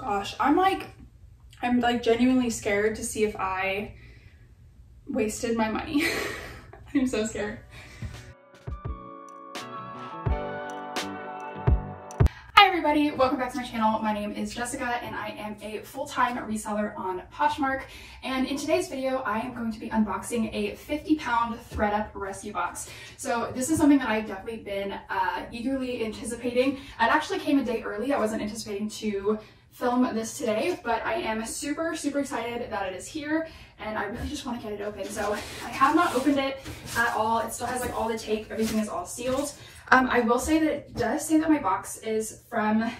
Gosh, I'm like, I'm like genuinely scared to see if I wasted my money. I'm so scared. Hi everybody, welcome back to my channel. My name is Jessica and I am a full-time reseller on Poshmark. And in today's video, I am going to be unboxing a 50 pound ThredUp rescue box. So this is something that I've definitely been uh, eagerly anticipating. It actually came a day early. I wasn't anticipating to film this today, but I am super, super excited that it is here and I really just want to get it open. So I have not opened it at all. It still has like all the tape, everything is all sealed. Um, I will say that it does say that my box is from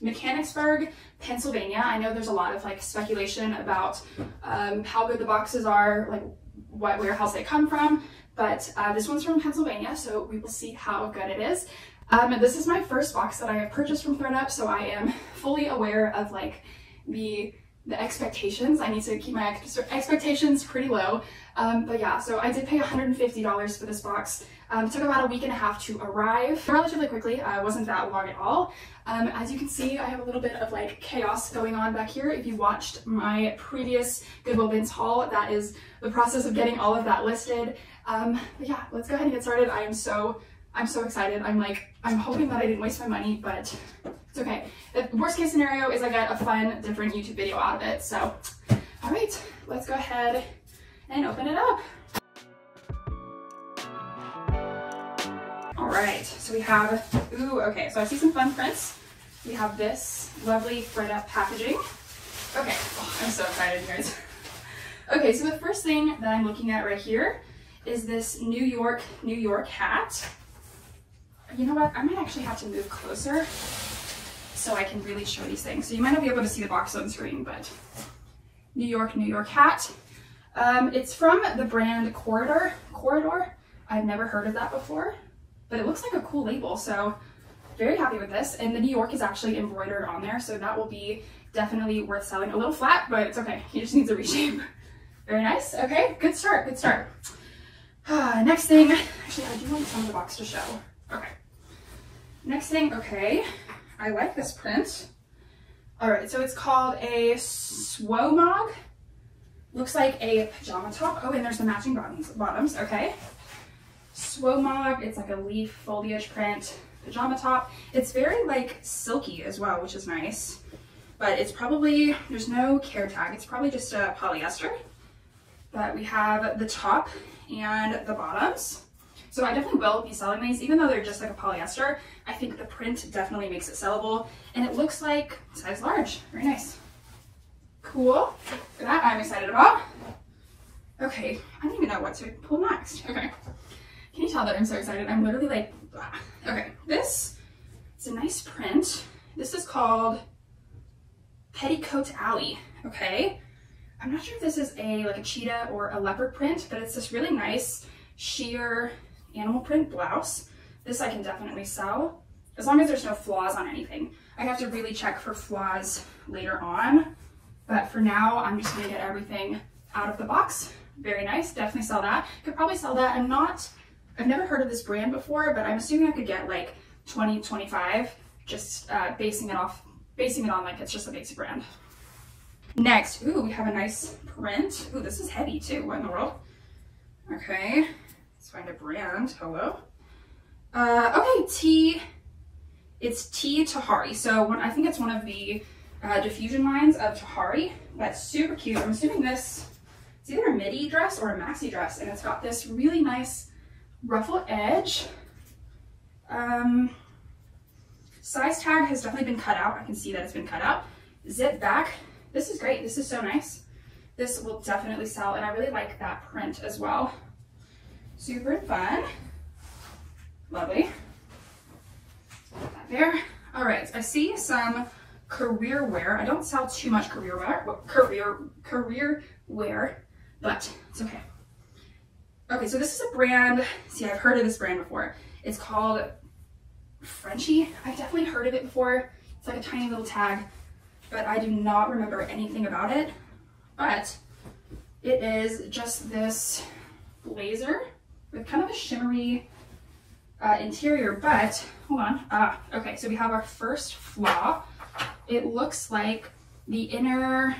Mechanicsburg, Pennsylvania. I know there's a lot of like speculation about um, how good the boxes are, like what warehouse they come from, but uh, this one's from Pennsylvania, so we will see how good it is. Um, this is my first box that I have purchased from ThredUp, so I am fully aware of like the the expectations. I need to keep my expectations pretty low. Um, but yeah, so I did pay $150 for this box. Um, it took about a week and a half to arrive relatively quickly. Uh, wasn't that long at all. Um, as you can see, I have a little bit of like chaos going on back here. If you watched my previous Goodwill Bins haul, that is the process of getting all of that listed. Um, but yeah, let's go ahead and get started. I am so, I'm so excited. I'm like, I'm hoping that I didn't waste my money, but it's okay. The worst case scenario is I get a fun, different YouTube video out of it. So, all right, let's go ahead and open it up. All right, so we have, ooh, okay, so I see some fun prints. We have this lovely ThredUp packaging. Okay, oh, I'm so excited, guys. Okay, so the first thing that I'm looking at right here is this New York, New York hat. You know what, I might actually have to move closer so I can really show these things. So you might not be able to see the box on screen, but New York, New York hat. Um, it's from the brand Corridor. Corridor. I've never heard of that before, but it looks like a cool label. So very happy with this. And the New York is actually embroidered on there. So that will be definitely worth selling. A little flat, but it's okay. He just needs a reshape. Very nice. Okay, good start, good start. Uh, next thing, actually I do want some of the box to show. Okay. Next thing, okay, I like this print. All right, so it's called a Swomog. Looks like a pajama top. Oh, and there's the matching bottoms. bottoms. Okay. Swomog, it's like a leaf foliage print pajama top. It's very like silky as well, which is nice. But it's probably, there's no care tag. It's probably just a polyester. But we have the top and the bottoms. So I definitely will be selling these, even though they're just like a polyester. I think the print definitely makes it sellable. And it looks like size large. Very nice. Cool. That I'm excited about. Okay, I don't even know what to pull next. Okay. Can you tell that I'm so excited? I'm literally like, blah. okay, this is a nice print. This is called Petticoat Alley, okay? I'm not sure if this is a like a cheetah or a leopard print, but it's this really nice sheer animal print blouse. This I can definitely sell, as long as there's no flaws on anything. I have to really check for flaws later on, but for now, I'm just gonna get everything out of the box. Very nice, definitely sell that. Could probably sell that. I'm not, I've never heard of this brand before, but I'm assuming I could get like 20, 25, just uh, basing it off, basing it on like it's just a basic brand. Next, ooh, we have a nice print. Ooh, this is heavy too, what in the world? Okay, Let's find a brand. Hello. Uh, okay, T. It's T Tahari. So when, I think it's one of the uh, diffusion lines of Tahari. That's super cute. I'm assuming this, it's either a midi dress or a maxi dress, and it's got this really nice ruffle edge. Um, size tag has definitely been cut out. I can see that it's been cut out. Zip back. This is great. This is so nice. This will definitely sell, and I really like that print as well. Super fun. Lovely. there. All right, I see some career wear. I don't sell too much career wear, career, career wear, but it's okay. Okay, so this is a brand, see, I've heard of this brand before. It's called Frenchie. I've definitely heard of it before. It's like a tiny little tag, but I do not remember anything about it. But it is just this blazer with kind of a shimmery uh, interior, but hold on. Ah, okay, so we have our first flaw it looks like the inner,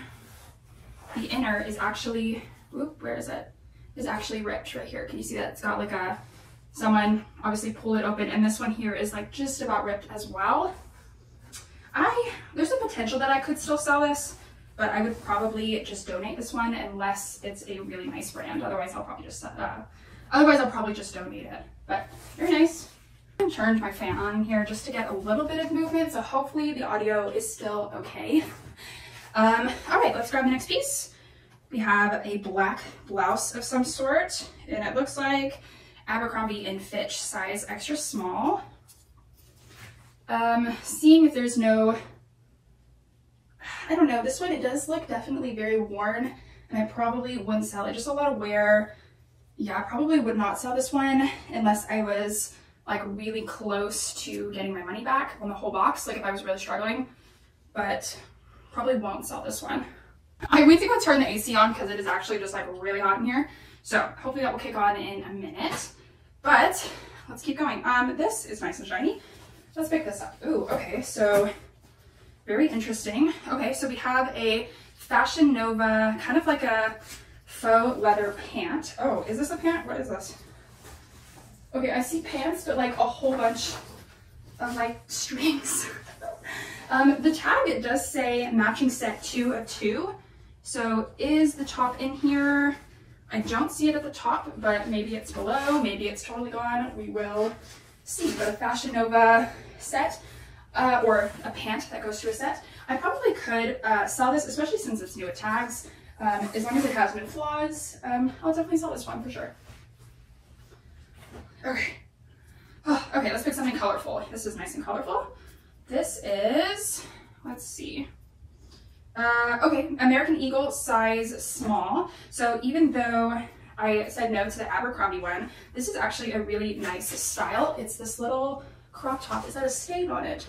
the inner is actually, whoop, where is it? Is actually ripped right here. Can you see that? It's got like a, someone obviously pulled it open and this one here is like just about ripped as well. I, there's a potential that I could still sell this, but I would probably just donate this one unless it's a really nice brand. Otherwise I'll probably just, uh, otherwise I'll probably just donate it, but very nice. I turned my fan on here just to get a little bit of movement, so hopefully the audio is still okay. Um, all right, let's grab the next piece. We have a black blouse of some sort, and it looks like Abercrombie and Fitch size extra small. Um, seeing if there's no, I don't know, this one, it does look definitely very worn, and I probably wouldn't sell it. Just a lot of wear. Yeah, I probably would not sell this one unless I was like really close to getting my money back on the whole box, like if I was really struggling, but probably won't sell this one. I went to go turn the AC on because it is actually just like really hot in here. So hopefully that will kick on in a minute, but let's keep going. Um, this is nice and shiny. Let's pick this up. Ooh, okay, so very interesting. Okay, so we have a Fashion Nova, kind of like a faux leather pant. Oh, is this a pant? What is this? Okay, I see pants, but like a whole bunch of like strings. um, the tag, it does say matching set two of two. So is the top in here? I don't see it at the top, but maybe it's below, maybe it's totally gone. We will see. But a Fashion Nova set, uh, or a pant that goes to a set. I probably could uh, sell this, especially since it's new with tags. Um, as long as it has no flaws, um, I'll definitely sell this one for sure. Okay. Oh, okay, let's pick something colorful. This is nice and colorful. This is, let's see. Uh, okay, American Eagle size small. So even though I said no to the Abercrombie one, this is actually a really nice style. It's this little crop top. Is that a stain on it?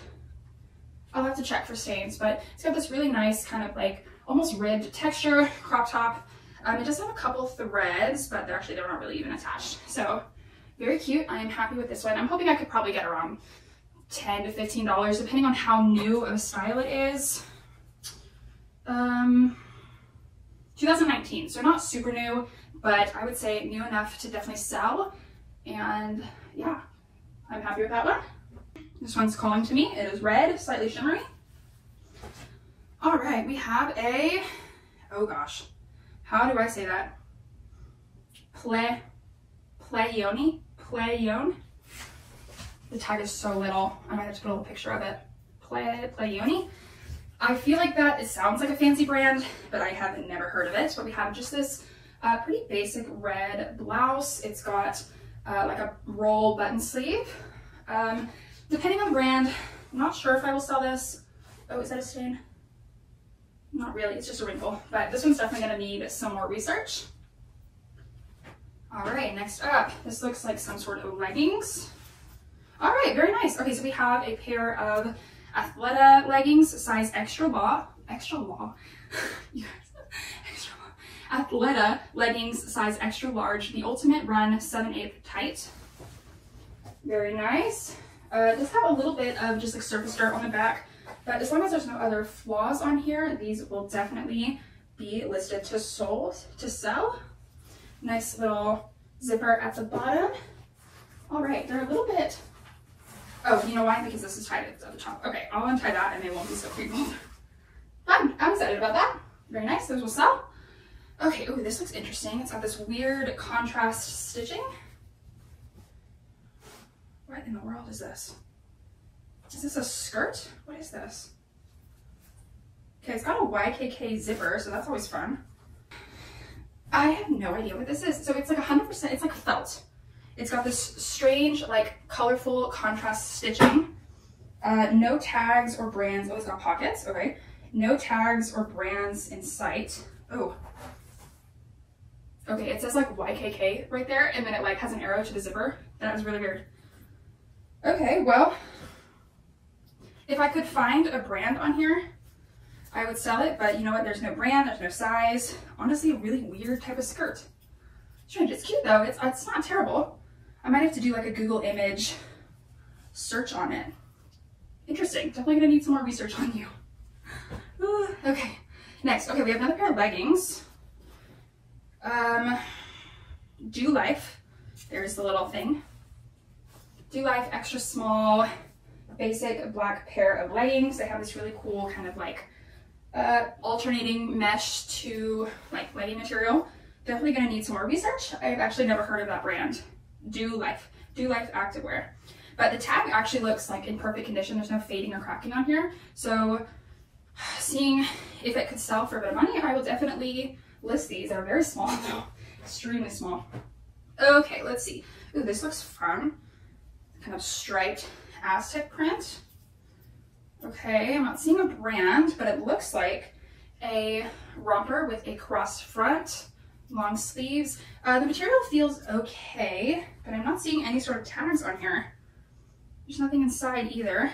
I'll have to check for stains, but it's got this really nice kind of like almost ribbed texture crop top. Um, it does have a couple threads, but they're actually, they're not really even attached. So very cute. I am happy with this one. I'm hoping I could probably get around 10 to $15, depending on how new of a style it is. Um, 2019, so not super new, but I would say new enough to definitely sell. And yeah, I'm happy with that one. This one's calling to me. It is red, slightly shimmery. All right, we have a, oh gosh, how do I say that? Ple, Pleione, Pleione. The tag is so little. I might have to put a little picture of it. Ple, Pleione. I feel like that it sounds like a fancy brand, but I have never heard of it. But we have just this uh, pretty basic red blouse. It's got uh, like a roll button sleeve. Um, depending on the brand, I'm not sure if I will sell this. Oh, is that a stain? Not really, it's just a wrinkle. But this one's definitely gonna need some more research. All right, next up, this looks like some sort of leggings. All right, very nice. Okay, so we have a pair of Athleta leggings, size extra law, extra law, extra law. Athleta leggings, size extra large, the ultimate run 7 8 tight. Very nice. Uh, does have a little bit of just like surface dirt on the back, but as long as there's no other flaws on here, these will definitely be listed to sold, to sell. Nice little zipper at the bottom. All right, they're a little bit, oh, you know why? Because this is tied at the top. Okay, I'll untie that and they won't be so creepy. Fun, I'm excited about that. Very nice, those will sell. Okay, oh, this looks interesting. It's got this weird contrast stitching. What in the world is this? Is this a skirt? What is this? Okay, it's got a YKK zipper, so that's always fun. I have no idea what this is. So it's like 100%, it's like felt. It's got this strange, like colorful contrast stitching. Uh, no tags or brands. Oh, it's got pockets. Okay. No tags or brands in sight. Oh. Okay, it says like YKK right there, and then it like has an arrow to the zipper. That was really weird. Okay, well, if I could find a brand on here, I would sell it, but you know what? There's no brand, there's no size. Honestly, a really weird type of skirt. Strange. It's cute though. It's, it's not terrible. I might have to do like a Google image search on it. Interesting. Definitely gonna need some more research on you. Okay. Next, okay, we have another pair of leggings. Um, Do Life. There's the little thing. Do Life extra small, basic black pair of leggings. They have this really cool kind of like uh, alternating mesh to like legging material. Definitely gonna need some more research. I've actually never heard of that brand. Do Life, Do Life Activewear. But the tag actually looks like in perfect condition. There's no fading or cracking on here. So seeing if it could sell for a bit of money, I will definitely list these. They're very small though, extremely small. Okay, let's see. Ooh, this looks fun. Kind of striped Aztec print. Okay, I'm not seeing a brand, but it looks like a romper with a cross front, long sleeves. Uh, the material feels okay, but I'm not seeing any sort of tags on here. There's nothing inside either.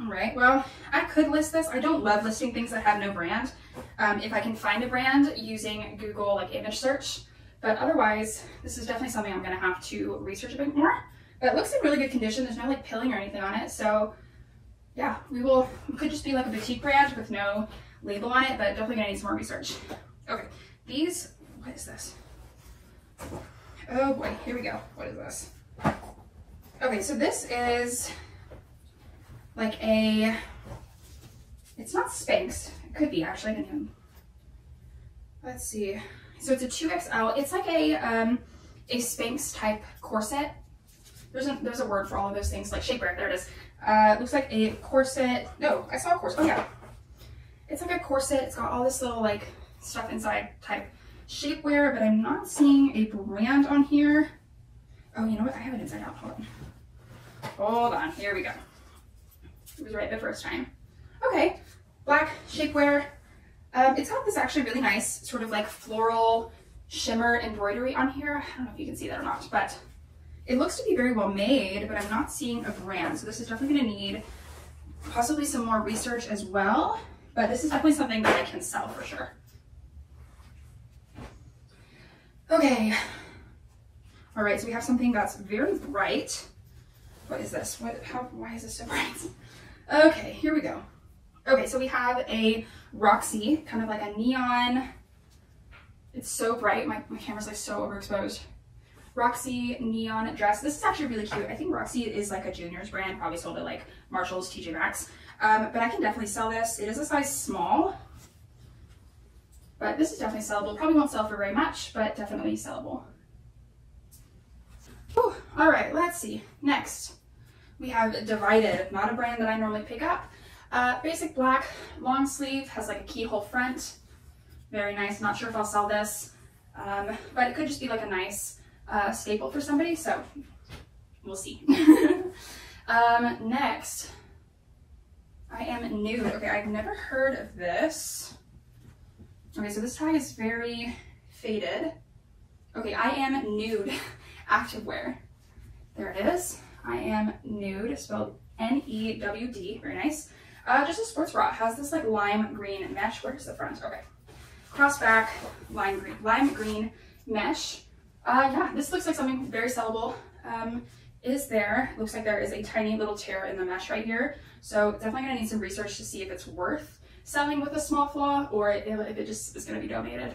All right, well, I could list this. I don't love listing things that have no brand. Um, if I can find a brand using Google like image search, but otherwise, this is definitely something I'm gonna have to research a bit more. But it looks in really good condition. There's no like pilling or anything on it. So yeah, we will, it could just be like a boutique brand with no label on it, but definitely gonna need some more research. Okay, these, what is this? Oh boy, here we go. What is this? Okay, so this is like a, it's not Spanx. It could be actually, I let's see. So it's a 2XL. It's like a, um, a Spanx type corset. There's a, there's a word for all of those things, like shapewear, there it is. Uh, it looks like a corset. No, I saw a corset, oh yeah. It's like a corset. It's got all this little like stuff inside type shapewear, but I'm not seeing a brand on here. Oh, you know what? I have it inside out. Hold on. Hold on. Here we go. It was right the first time. Okay, black shapewear. Um, it's got this actually really nice sort of like floral shimmer embroidery on here. I don't know if you can see that or not, but it looks to be very well made, but I'm not seeing a brand. So this is definitely gonna need possibly some more research as well, but this is definitely something that I can sell for sure. Okay. All right, so we have something that's very bright. What is this? What, how, why is this so bright? Okay, here we go. Okay, so we have a Roxy, kind of like a neon. It's so bright. My, my camera's like so overexposed. Roxy neon dress. This is actually really cute. I think Roxy is like a juniors brand, probably sold at like Marshall's, TJ Maxx. Um, but I can definitely sell this. It is a size small, but this is definitely sellable. Probably won't sell for very much, but definitely sellable. Whew. All right, let's see. Next, we have Divided, not a brand that I normally pick up. Uh, basic black, long sleeve, has like a keyhole front. Very nice. Not sure if I'll sell this, um, but it could just be like a nice uh, staple for somebody, so we'll see. um, next, I am nude. Okay, I've never heard of this. Okay, so this tag is very faded. Okay, I am nude activewear. There it is. I am nude, spelled N-E-W-D, very nice. Uh, just a sports bra. It has this like lime green mesh. Where's the front? Okay. Cross back, lime green, lime green mesh. Uh, yeah, this looks like something very sellable. Um, is there, looks like there is a tiny little tear in the mesh right here. So definitely gonna need some research to see if it's worth selling with a small flaw or if it just is gonna be donated.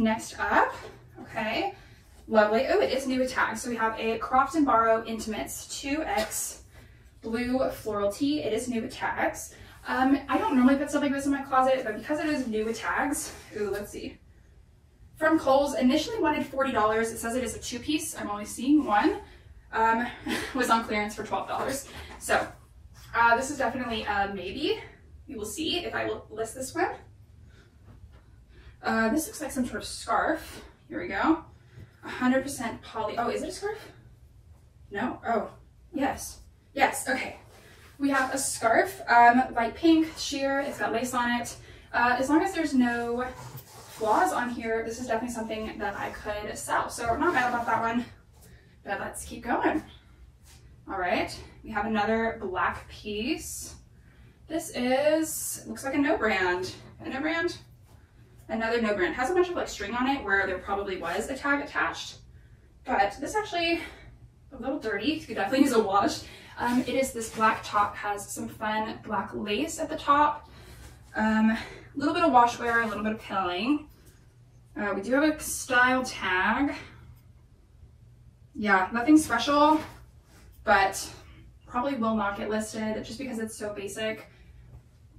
Next up, okay, lovely. Oh, it is new with tags. So we have a Croft and Barrow Intimates 2X blue floral tee. It is new with tags. Um, I don't normally put something like this in my closet, but because it is new with tags, ooh, let's see. From Kohl's, initially wanted $40. It says it is a two piece. I'm only seeing one. Um, was on clearance for $12. So uh, this is definitely a maybe. We will see if I will list this one. Uh, this looks like some sort of scarf. Here we go. 100% poly. Oh, is it a scarf? No? Oh, yes. Yes, okay. We have a scarf, um, light pink, sheer, it's got lace on it. Uh, as long as there's no flaws on here, this is definitely something that I could sell. So I'm not mad about that one, but let's keep going. All right, we have another black piece. This is, looks like a no brand. A no brand? Another no brand. Has a bunch of like string on it where there probably was a tag attached. But this actually a little dirty. You could definitely use a wash. Um, it is this black top, has some fun black lace at the top. Um, a little bit of wash wear, a little bit of pilling. Uh, we do have a style tag. Yeah, nothing special, but probably will not get listed just because it's so basic.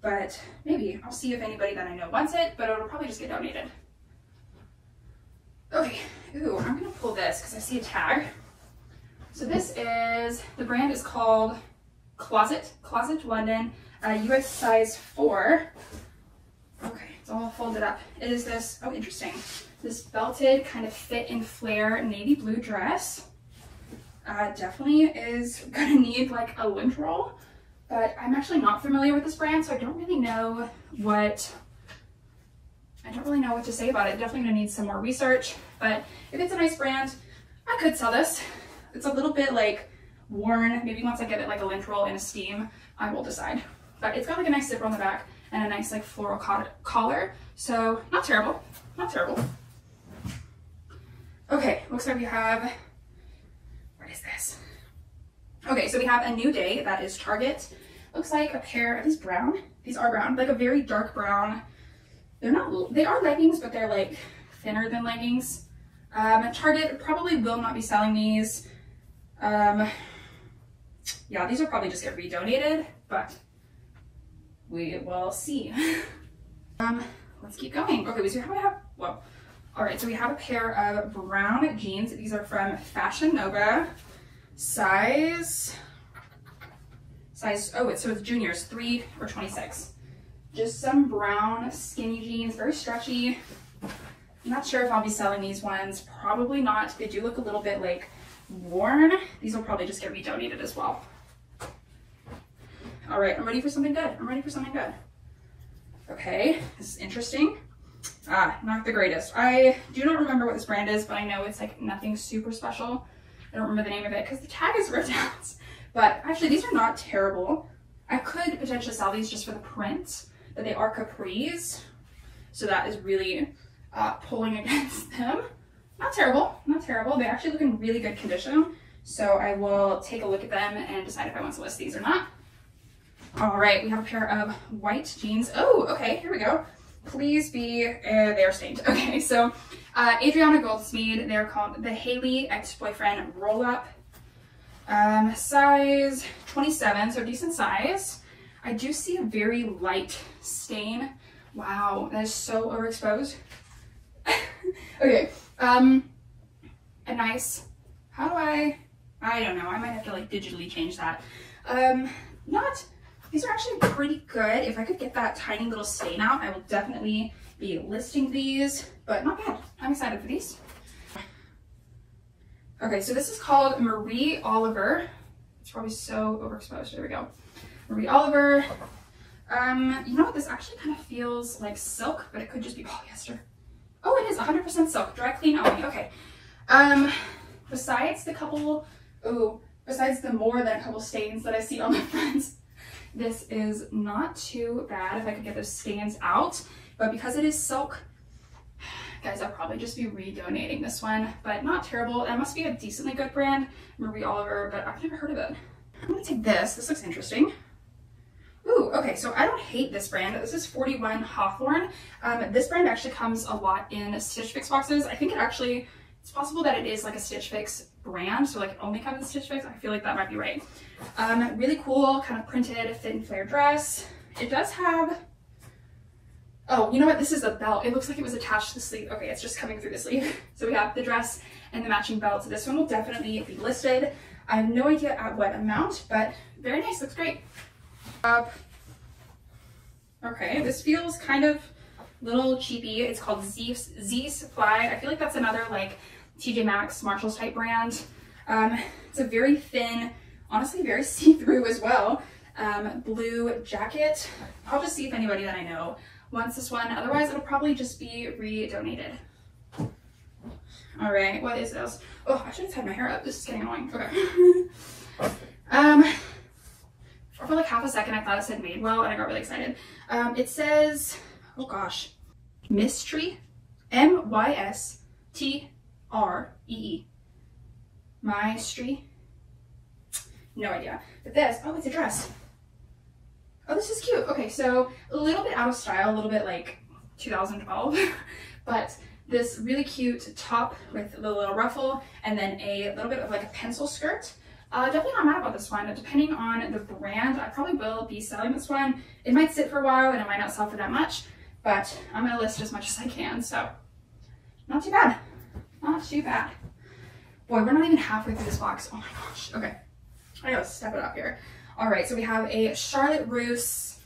But maybe, I'll see if anybody that I know wants it, but it'll probably just get donated. Okay, ooh, I'm gonna pull this because I see a tag. So this is, the brand is called Closet, Closet London, uh, US size four. It's all folded up. It is this, oh interesting, this belted kind of fit and flare navy blue dress. Uh, definitely is gonna need like a lint roll, but I'm actually not familiar with this brand, so I don't really know what I don't really know what to say about it. Definitely gonna need some more research, but if it's a nice brand, I could sell this. It's a little bit like worn. Maybe once I get it like a lint roll in a steam, I will decide. But it's got like a nice zipper on the back and a nice like floral collar. So not terrible, not terrible. Okay, looks like we have, what is this? Okay, so we have a new day that is Target. Looks like a pair of these brown. These are brown, like a very dark brown they're not, they are leggings, but they're like thinner than leggings. Um, Target probably will not be selling these. Um, yeah, these will probably just get redonated, but we will see. um, let's keep going. Okay, so we have, well, all right, so we have a pair of brown jeans. These are from Fashion Nova, size, size, oh, it's, so it's juniors, three or 26. Just some brown skinny jeans, very stretchy. I'm not sure if I'll be selling these ones. Probably not. They do look a little bit like worn. These will probably just get redonated as well. All right, I'm ready for something good. I'm ready for something good. Okay, this is interesting. Ah, not the greatest. I do not remember what this brand is, but I know it's like nothing super special. I don't remember the name of it because the tag is ripped out. But actually, these are not terrible. I could potentially sell these just for the print but they are capris. So that is really uh, pulling against them. Not terrible, not terrible. They actually look in really good condition. So I will take a look at them and decide if I want to list these or not. All right, we have a pair of white jeans. Oh, okay, here we go. Please be, uh, they are stained. Okay, so uh, Adriana Goldschmied, they're called the Haley Ex-Boyfriend Roll Up. Um, size 27, so decent size. I do see a very light stain. Wow, that is so overexposed. okay, um, a nice, how do I, I don't know, I might have to like digitally change that. Um, not, these are actually pretty good. If I could get that tiny little stain out, I will definitely be listing these, but not bad. I'm excited for these. Okay, so this is called Marie Oliver. It's probably so overexposed. There we go. Marie Oliver. Um, you know what? This actually kind of feels like silk, but it could just be polyester. Oh, it is 100% silk. Dry clean only. Okay. Um, besides the couple, oh, besides the more than a couple stains that I see on my friends, this is not too bad if I could get those stains out. But because it is silk, guys, I'll probably just be redonating this one, but not terrible. That must be a decently good brand, Marie Oliver, but I've never heard of it. I'm gonna take this. This looks interesting. Ooh, okay, so I don't hate this brand. This is 41 Hawthorn. Um, this brand actually comes a lot in Stitch Fix boxes. I think it actually, it's possible that it is like a Stitch Fix brand, so like it only comes in Stitch Fix. I feel like that might be right. Um, really cool, kind of printed fit and flare dress. It does have, oh, you know what? This is a belt. It looks like it was attached to the sleeve. Okay, it's just coming through the sleeve. So we have the dress and the matching belt. So this one will definitely be listed. I have no idea at what amount, but very nice, looks great. Okay, this feels kind of little cheapy. It's called Z, Z Supply. I feel like that's another like TJ Maxx, Marshalls type brand. Um, it's a very thin, honestly very see-through as well, um, blue jacket. I'll just see if anybody that I know wants this one. Otherwise, it'll probably just be re-donated. All right, what is this? Oh, I should have tied my hair up. This is getting annoying. Okay. um, for like half a second, I thought it said Madewell and I got really excited. Um, it says, oh gosh, Mystree, M-Y-S-T-R-E-E. Mystree. No idea. But this, oh, it's a dress. Oh, this is cute. Okay, so a little bit out of style, a little bit like 2012, but this really cute top with the little ruffle and then a little bit of like a pencil skirt. Uh, definitely not mad about this one. Depending on the brand, I probably will be selling this one. It might sit for a while and it might not sell for that much, but I'm gonna list as much as I can. So not too bad, not too bad. Boy, we're not even halfway through this box. Oh my gosh. Okay, I gotta step it up here. All right, so we have a Charlotte Russe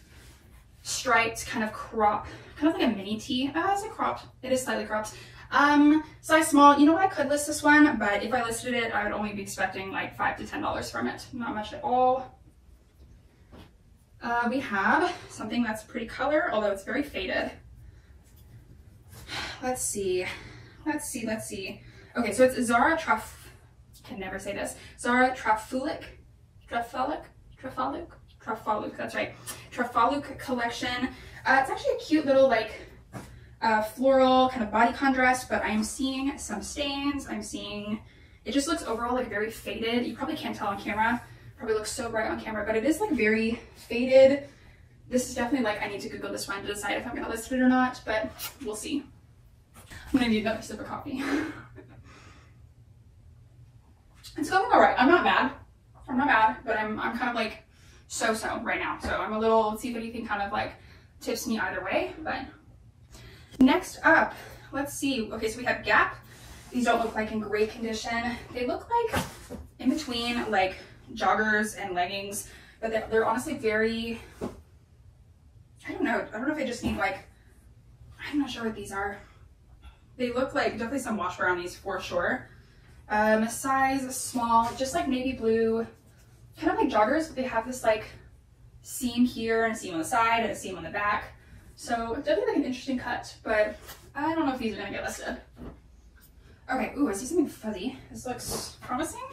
striped kind of crop, kind of like a mini tee. Uh, is it cropped? It is slightly cropped. Um, size small. You know what? I could list this one, but if I listed it, I would only be expecting like five to ten dollars from it. Not much at all. Uh, we have something that's pretty color, although it's very faded. Let's see. Let's see. Let's see. Okay, so it's Zara Traf. Can never say this. Zara Trafulic. Trafulic. Trafaluc. Trafaluc. That's right. Trafaluc collection. Uh, it's actually a cute little like uh, floral kind of bodycon dress, but I'm seeing some stains. I'm seeing, it just looks overall like very faded. You probably can't tell on camera. Probably looks so bright on camera, but it is like very faded. This is definitely like, I need to Google this one to decide if I'm gonna list it or not, but we'll see. I'm gonna need another sip of coffee. it's going all right. I'm not mad. I'm not mad, but I'm, I'm kind of like so-so right now. So I'm a little, let's see if anything kind of like tips me either way, but Next up, let's see. Okay, so we have Gap. These don't look like in great condition. They look like in between like joggers and leggings, but they're, they're honestly very, I don't know. I don't know if they just need like, I'm not sure what these are. They look like definitely some wash these for sure. Um, size small, just like navy blue, kind of like joggers, but they have this like seam here and a seam on the side and a seam on the back. So definitely like an interesting cut, but I don't know if these are gonna get listed. Okay, ooh, I see something fuzzy. This looks promising.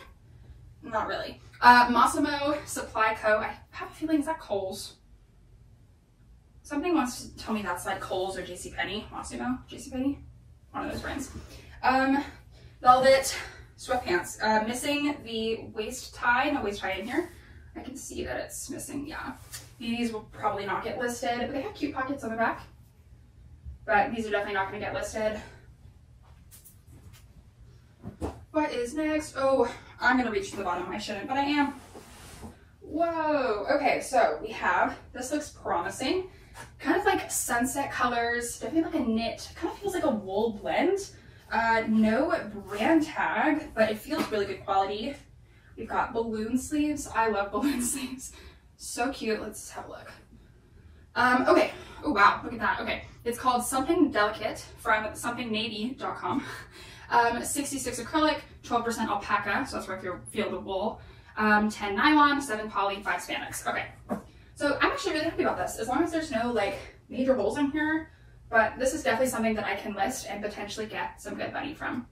Not really. Uh, Mossimo Supply Co. I have a feeling, is that Kohl's? Something wants to tell me that's like Kohl's or JCPenney. Mossimo, JCPenney? One of those brands. Um, Velvet sweatpants. Uh, missing the waist tie, no waist tie in here. I can see that it's missing, yeah. These will probably not get listed, but they have cute pockets on the back. But these are definitely not gonna get listed. What is next? Oh, I'm gonna reach to the bottom. I shouldn't, but I am. Whoa, okay, so we have, this looks promising. Kind of like sunset colors, definitely like a knit, kind of feels like a wool blend. Uh, no brand tag, but it feels really good quality. We've got balloon sleeves. I love balloon sleeves. So cute. Let's have a look. Um, okay. Oh, wow. Look at that. Okay. It's called Something Delicate from somethingnavy.com. Um, 66 acrylic, 12% alpaca, so that's where I feel the wool. Um, 10 nylon, 7 poly, 5 spandex. Okay. So I'm actually really happy about this, as long as there's no like major holes in here. But this is definitely something that I can list and potentially get some good money from.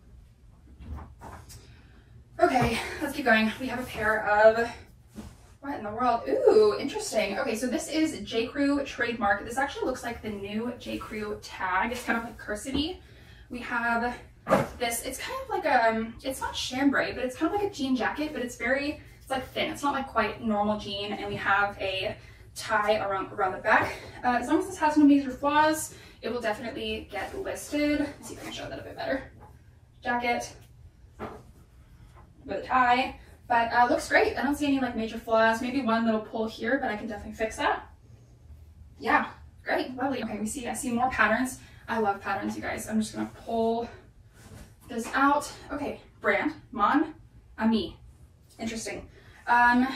Okay, let's keep going. We have a pair of what in the world? Ooh, interesting. Okay, so this is J. Crew trademark. This actually looks like the new J. Crew tag. It's kind of like cursive We have this, it's kind of like a, um, it's not chambray, but it's kind of like a jean jacket, but it's very, it's like thin. It's not like quite normal jean. And we have a tie around, around the back. Uh, as long as this has no major flaws, it will definitely get listed. Let's see if I can show that a bit better. Jacket with a tie. But uh, looks great. I don't see any like major flaws. Maybe one little pull here, but I can definitely fix that. Yeah, great, lovely. Okay, we see, I see more patterns. I love patterns, you guys. I'm just gonna pull this out. Okay, brand, Mon Ami. Interesting. Um,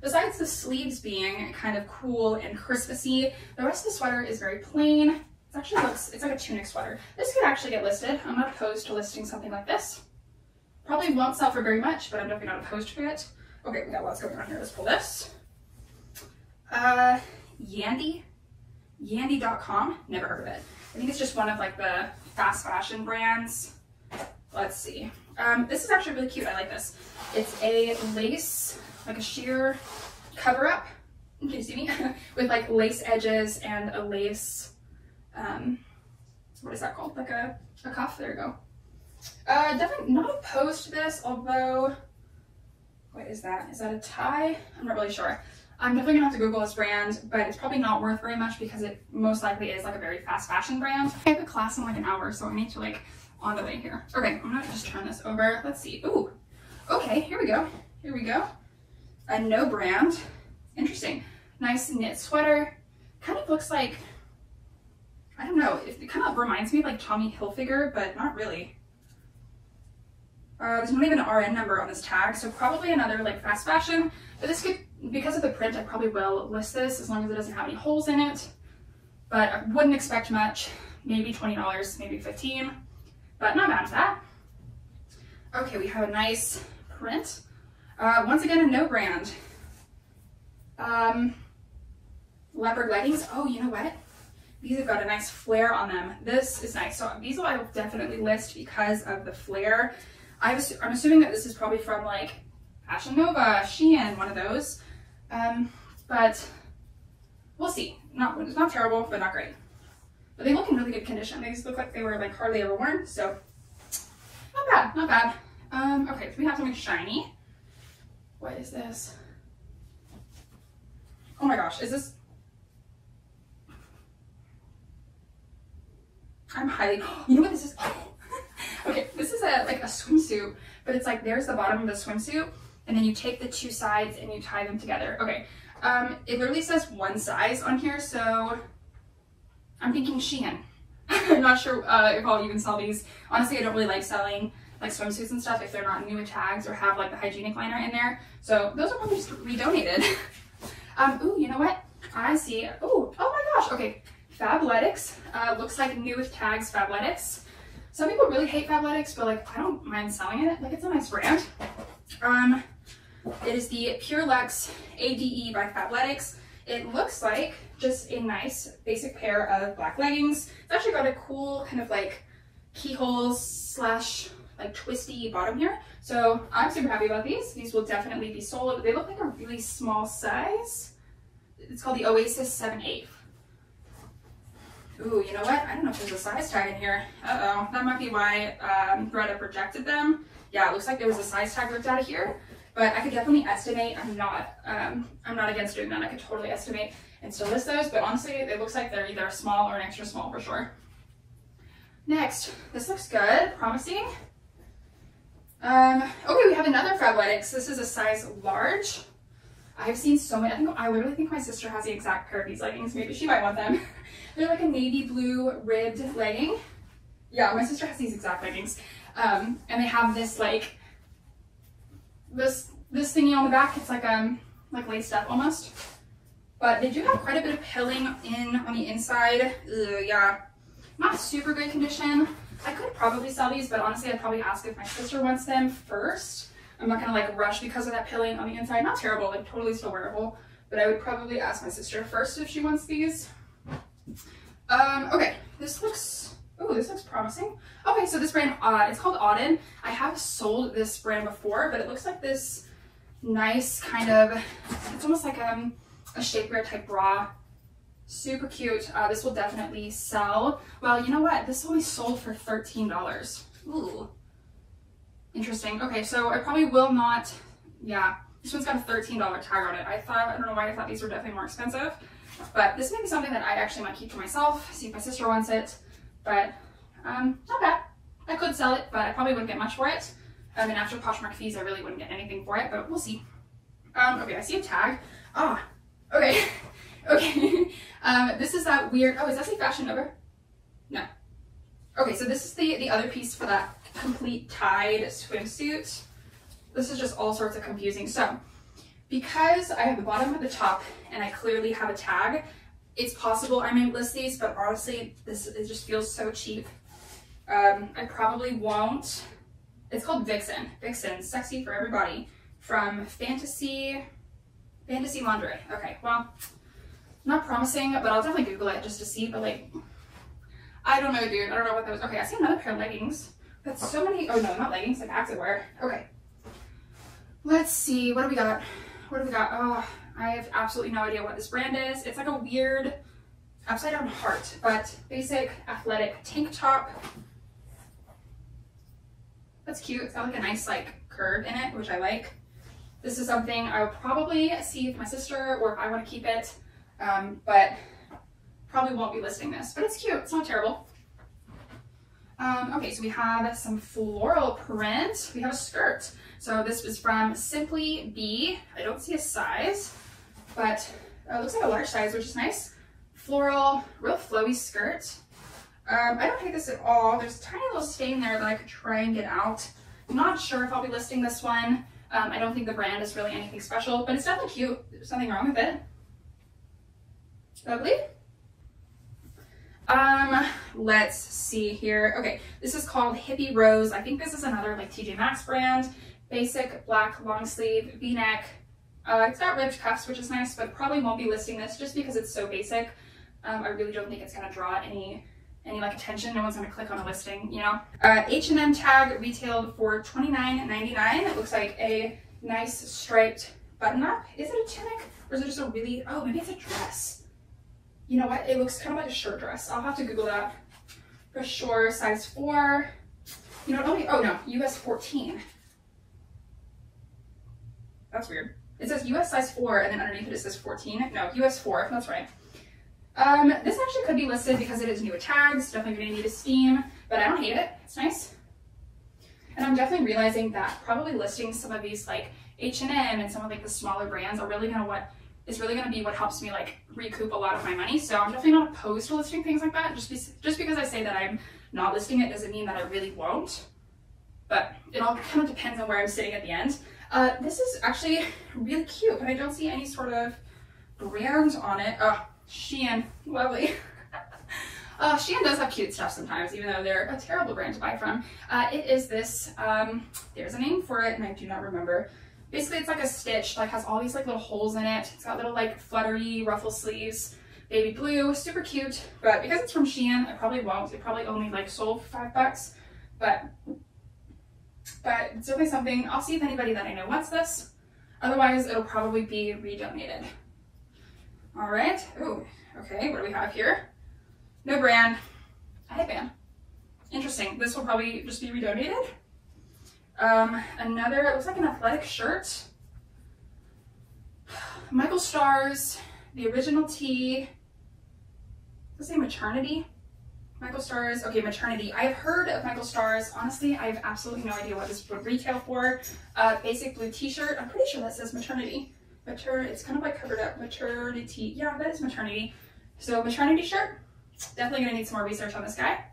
besides the sleeves being kind of cool and Christmassy, the rest of the sweater is very plain. It actually looks, it's like a tunic sweater. This could actually get listed. I'm not opposed to listing something like this. Probably won't sell for very much, but I'm definitely not opposed to it. Okay, we got lots going on here. Let's pull this. Uh, Yandy, Yandy.com. Never heard of it. I think it's just one of like the fast fashion brands. Let's see. Um, this is actually really cute. I like this. It's a lace, like a sheer cover up. Can you see me? With like lace edges and a lace, um, what is that called? Like a, a cuff. There you go. Uh, definitely not opposed to this, although, what is that? Is that a tie? I'm not really sure. I'm definitely gonna have to Google this brand, but it's probably not worth very much because it most likely is like a very fast fashion brand. I have a class in like an hour, so I need to like on the way here. Okay, I'm gonna just turn this over. Let's see. Ooh, okay, here we go. Here we go. A no brand. Interesting. Nice knit sweater. Kind of looks like, I don't know, it, kind of reminds me of like Tommy Hilfiger, but not really. Uh, there's not even an RN number on this tag, so probably another like fast fashion. But this could, because of the print, I probably will list this as long as it doesn't have any holes in it. But I wouldn't expect much, maybe $20, maybe 15 but not bad for that. Okay, we have a nice print. Uh, once again, a no brand. Um, leopard leggings. Oh, you know what? These have got a nice flare on them. This is nice. So these I will definitely list because of the flare. I I'm assuming that this is probably from like Fashion Nova, Shein, one of those. Um, but we'll see. Not, it's not terrible, but not great. But they look in really good condition. They just look like they were like hardly ever worn. So not bad, not bad. Um, okay, so we have something shiny. What is this? Oh my gosh, is this? I'm highly, you know what this is? okay, this is a like a swimsuit, but it's like there's the bottom of the swimsuit, and then you take the two sides and you tie them together. Okay, um, it literally says one size on here, so I'm thinking Shein. I'm not sure uh, if I'll even sell these. Honestly, I don't really like selling like swimsuits and stuff if they're not new with tags or have like the hygienic liner in there. So those are probably just redonated. um, ooh, you know what? I see. Ooh, oh my gosh. Okay, Fabletics. Uh, looks like new with tags Fabletics. Some people really hate Fabletics, but like I don't mind selling it. Like it's a nice brand. Um, it is the Pure Luxe ADE by Fabletics. It looks like just a nice basic pair of black leggings. It's actually got a cool kind of like keyholes slash like twisty bottom here. So I'm super happy about these. These will definitely be sold. They look like a really small size. It's called the Oasis 7 8 Ooh, you know what? I don't know if there's a size tag in here. Uh-oh, that might be why um, ThredUp rejected them. Yeah, it looks like there was a size tag ripped out of here, but I could definitely estimate. I'm not, um, I'm not against doing that. I could totally estimate and still list those, but honestly, it looks like they're either small or an extra small for sure. Next, this looks good, promising. Um, okay, we have another Fabletics. This is a size large. I've seen so many, I think, I literally think my sister has the exact pair of these leggings. Maybe she might want them. They're like a navy blue ribbed legging. Yeah, my sister has these exact leggings. Um, and they have this like, this, this thingy on the back. It's like, um, like laced up almost. But they do have quite a bit of pilling in on the inside. Ugh, yeah, not super good condition. I could probably sell these, but honestly, I'd probably ask if my sister wants them first. I'm not gonna like rush because of that pilling on the inside. Not terrible, like totally still wearable, but I would probably ask my sister first if she wants these. Um, okay, this looks, oh, this looks promising. Okay, so this brand, uh, it's called Auden. I have sold this brand before, but it looks like this nice kind of, it's almost like um, a shapewear type bra Super cute. Uh, this will definitely sell. Well, you know what? This only sold for $13. Ooh. Interesting. Okay, so I probably will not, yeah. This one's got a $13 tag on it. I thought, I don't know why I thought these were definitely more expensive. But this may be something that I actually might keep for myself, see if my sister wants it. But, um, not bad. I could sell it, but I probably wouldn't get much for it. I mean, after Poshmark fees, I really wouldn't get anything for it, but we'll see. Um, okay, I see a tag. Ah, okay. Okay, um, this is that weird, oh, is that say Fashion Nova? No. Okay, so this is the, the other piece for that complete tied swimsuit. This is just all sorts of confusing. So, because I have the bottom at the top and I clearly have a tag, it's possible I may list these, but honestly, this it just feels so cheap. Um, I probably won't. It's called Vixen. Vixen, sexy for everybody. From Fantasy, Fantasy Lingerie. Okay, well, not promising, but I'll definitely Google it just to see, but like, I don't know, dude. I don't know what those, okay, I see another pair of leggings. That's so many, oh no, not leggings, like activewear. Okay. Let's see, what do we got? What do we got? Oh, I have absolutely no idea what this brand is. It's like a weird upside down heart, but basic athletic tank top. That's cute. It's got like a nice like curve in it, which I like. This is something I will probably see if my sister or if I want to keep it, um, but probably won't be listing this, but it's cute. It's not terrible. Um, okay, so we have some floral print. We have a skirt. So this is from Simply Be. I don't see a size, but uh, it looks like a large size, which is nice. Floral, real flowy skirt. Um, I don't hate this at all. There's a tiny little stain there that I could try and get out. I'm not sure if I'll be listing this one. Um, I don't think the brand is really anything special, but it's definitely cute. There's nothing wrong with it. Lovely. Um, let's see here. Okay, this is called Hippie Rose. I think this is another like TJ Maxx brand. Basic black long sleeve v-neck. Uh, it's got ribbed cuffs, which is nice, but probably won't be listing this just because it's so basic. Um, I really don't think it's gonna draw any any like attention. No one's gonna click on a listing, you know. Uh, H&M tag retailed for $29.99. It looks like a nice striped button up. Is it a tunic or is it just a really? Oh, maybe it's a dress you know what? It looks kind of like a shirt dress. I'll have to Google that for sure. Size four. You know, only, oh no, US 14. That's weird. It says US size four and then underneath it, it says 14. No, US four, that's right. Um, this actually could be listed because it is new with tags. Definitely gonna need a steam, but I don't hate it. It's nice. And I'm definitely realizing that probably listing some of these like H&M and some of like the smaller brands are really gonna what is really going to be what helps me like recoup a lot of my money. So I'm definitely not opposed to listing things like that. Just, be, just because I say that I'm not listing it doesn't mean that I really won't. But it all kind of depends on where I'm sitting at the end. Uh, this is actually really cute, but I don't see any sort of brand on it. Oh, Shein, lovely. uh, Shein does have cute stuff sometimes, even though they're a terrible brand to buy from. Uh, it is this, um, there's a name for it, and I do not remember basically it's like a stitch, like has all these like little holes in it. It's got little like fluttery ruffle sleeves, baby blue, super cute. But because it's from Shein, I probably won't. It probably only like sold for five bucks, but but it's definitely something. I'll see if anybody that I know wants this. Otherwise, it'll probably be redonated. All right. Ooh, okay. What do we have here? No brand. Headband. Interesting. This will probably just be redonated. Um, another, it looks like an athletic shirt. Michael Stars, the original tee. Does it say maternity? Michael Stars, okay, maternity. I've heard of Michael Stars. Honestly, I have absolutely no idea what this would retail for. Uh, basic blue t-shirt. I'm pretty sure that says maternity. Mater, it's kind of like covered up. Maternity, yeah, that is maternity. So maternity shirt. Definitely gonna need some more research on this guy.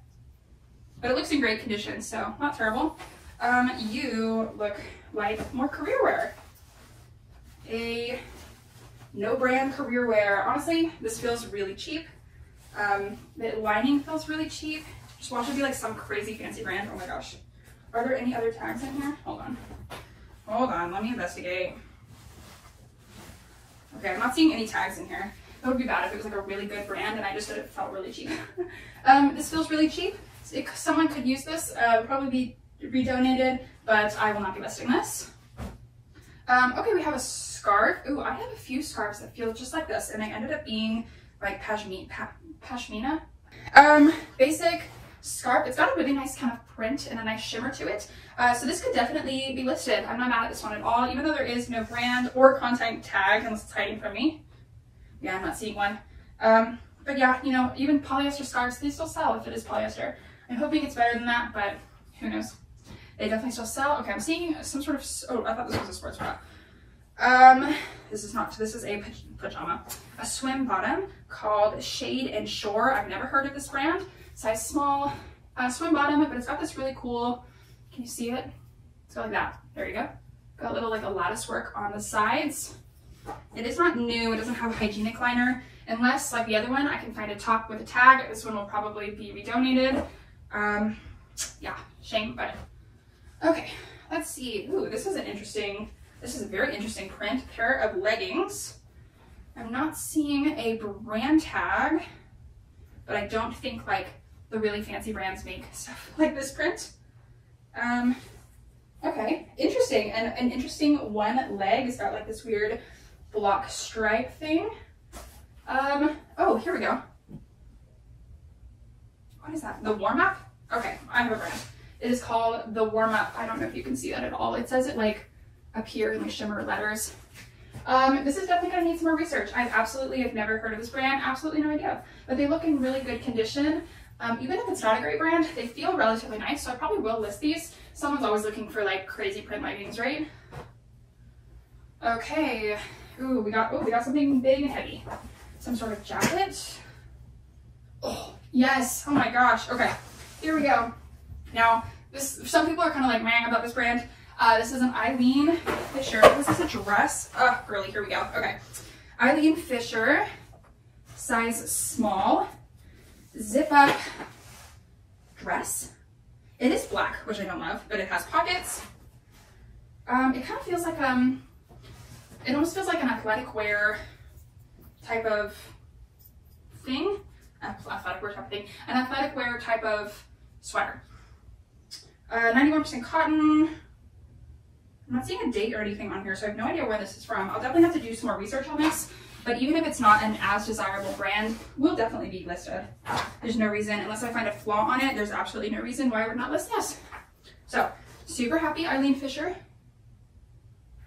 But it looks in great condition, so not terrible um, you look like more career wear. A no brand career wear. Honestly, this feels really cheap. Um, the lining feels really cheap. Just watch it be like some crazy fancy brand. Oh my gosh. Are there any other tags in here? Hold on. Hold on, let me investigate. Okay, I'm not seeing any tags in here. That would be bad if it was like a really good brand and I just said it felt really cheap. um, this feels really cheap. It, someone could use this. Uh, probably be redonated, but I will not be listing this. Um, okay, we have a scarf. Ooh, I have a few scarves that feel just like this, and they ended up being like pashmina. Pa pashmina. Um, basic scarf. It's got a really nice kind of print and a nice shimmer to it. Uh, so this could definitely be listed. I'm not mad at this one at all, even though there is no brand or content tag unless it's hiding from me. Yeah, I'm not seeing one. Um, but yeah, you know, even polyester scarves, they still sell if it is polyester. I'm hoping it's better than that, but who knows. They definitely still sell. Okay, I'm seeing some sort of, oh, I thought this was a sports bra. Um, this is not, this is a pajama. A swim bottom called Shade and Shore. I've never heard of this brand. Size small, uh, swim bottom, but it's got this really cool, can you see it? It's got like that. There you go. Got a little like a lattice work on the sides. It is not new. It doesn't have a hygienic liner. Unless, like the other one, I can find a top with a tag. This one will probably be redonated. Um, yeah, shame, but Okay, let's see. Ooh, this is an interesting, this is a very interesting print. Pair of leggings. I'm not seeing a brand tag, but I don't think like the really fancy brands make stuff like this print. Um, okay, interesting. And an interesting one leg has got like this weird block stripe thing. Um, oh, here we go. What is that? The warm up? Okay, I have a brand. It is called The Warm Up. I don't know if you can see that at all. It says it like up here in the shimmer letters. Um, this is definitely gonna need some more research. I absolutely have never heard of this brand, absolutely no idea. But they look in really good condition. Um, even if it's not a great brand, they feel relatively nice, so I probably will list these. Someone's always looking for like crazy print leggings, right? Okay, ooh, we got, ooh, we got something big and heavy. Some sort of jacket. Oh, yes, oh my gosh, okay, here we go. Now, this, some people are kind of like, man, about this brand. Uh, this is an Eileen Fisher. This a dress? Oh, girly, here we go. Okay. Eileen Fisher, size small, zip up dress. It is black, which I don't love, but it has pockets. Um, it kind of feels like, um, it almost feels like an athletic wear type of thing. Athletic wear type of thing. An athletic wear type of sweater. 91% uh, cotton. I'm not seeing a date or anything on here, so I have no idea where this is from. I'll definitely have to do some more research on this, but even if it's not an as desirable brand, will definitely be listed. There's no reason, unless I find a flaw on it, there's absolutely no reason why I would not list this. So, super happy Eileen Fisher.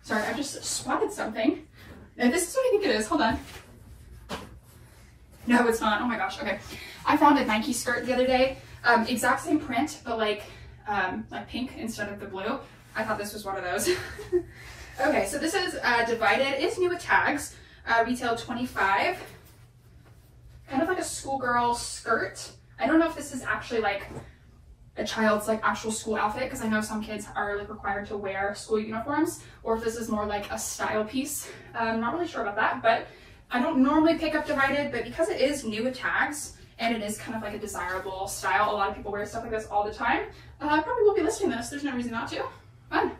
Sorry, I just spotted something. And this is what I think it is, hold on. No, it's not, oh my gosh, okay. I found a Nike skirt the other day, um, exact same print, but like, um, like pink instead of the blue. I thought this was one of those. okay, so this is uh, divided. It's new with tags. Uh, retail 25. Kind of like a schoolgirl skirt. I don't know if this is actually like a child's like actual school outfit because I know some kids are like required to wear school uniforms or if this is more like a style piece. I'm not really sure about that, but I don't normally pick up Divided, but because it is new with tags and it is kind of like a desirable style, a lot of people wear stuff like this all the time, uh, probably will be listing this. There's no reason not to fun.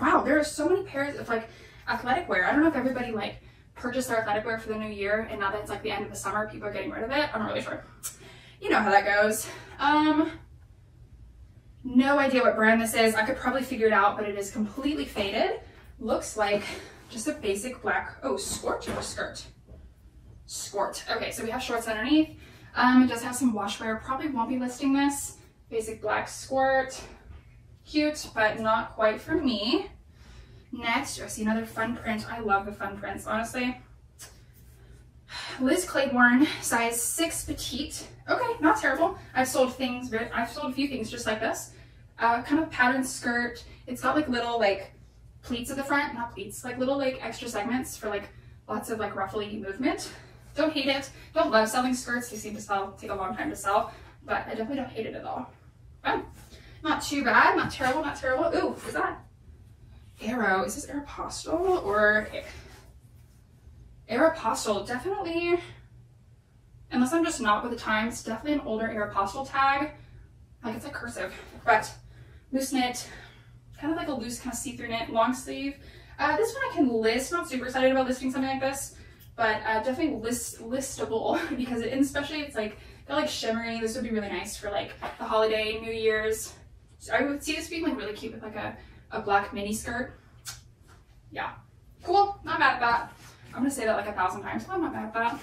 Wow, there are so many pairs of like athletic wear. I don't know if everybody like purchased their athletic wear for the new year and now that it's like the end of the summer, people are getting rid of it. I'm not really sure. You know how that goes. Um, no idea what brand this is. I could probably figure it out, but it is completely faded. Looks like just a basic black, oh, or skirt? Skirt. Okay, so we have shorts underneath. Um, it does have some washwear. Probably won't be listing this. Basic black skirt. Cute, but not quite for me. Next, I see another fun print. I love the fun prints, honestly. Liz Claiborne, size six petite. Okay, not terrible. I've sold things, I've sold a few things just like this. Uh, kind of patterned skirt. It's got like little like pleats at the front, not pleats, like little like extra segments for like lots of like ruffly movement. Don't hate it. Don't love selling skirts. They seem to sell, take a long time to sell, but I definitely don't hate it at all. Fun. Not too bad, not terrible, not terrible. Ooh, what's that? Arrow. Is this Aeropostale or Aeropostale? Definitely, unless I'm just not with the times, definitely an older Aeropostale tag. Like it's a cursive, but loose knit, kind of like a loose kind of see-through knit, long sleeve. Uh, this one I can list. Not super excited about listing something like this, but uh, definitely list listable because it, especially it's like they're like shimmery. This would be really nice for like the holiday, New Year's, so I would see this being like really cute with like a, a black mini skirt. Yeah, cool, not mad at that. I'm gonna say that like a thousand times, I'm not mad at that.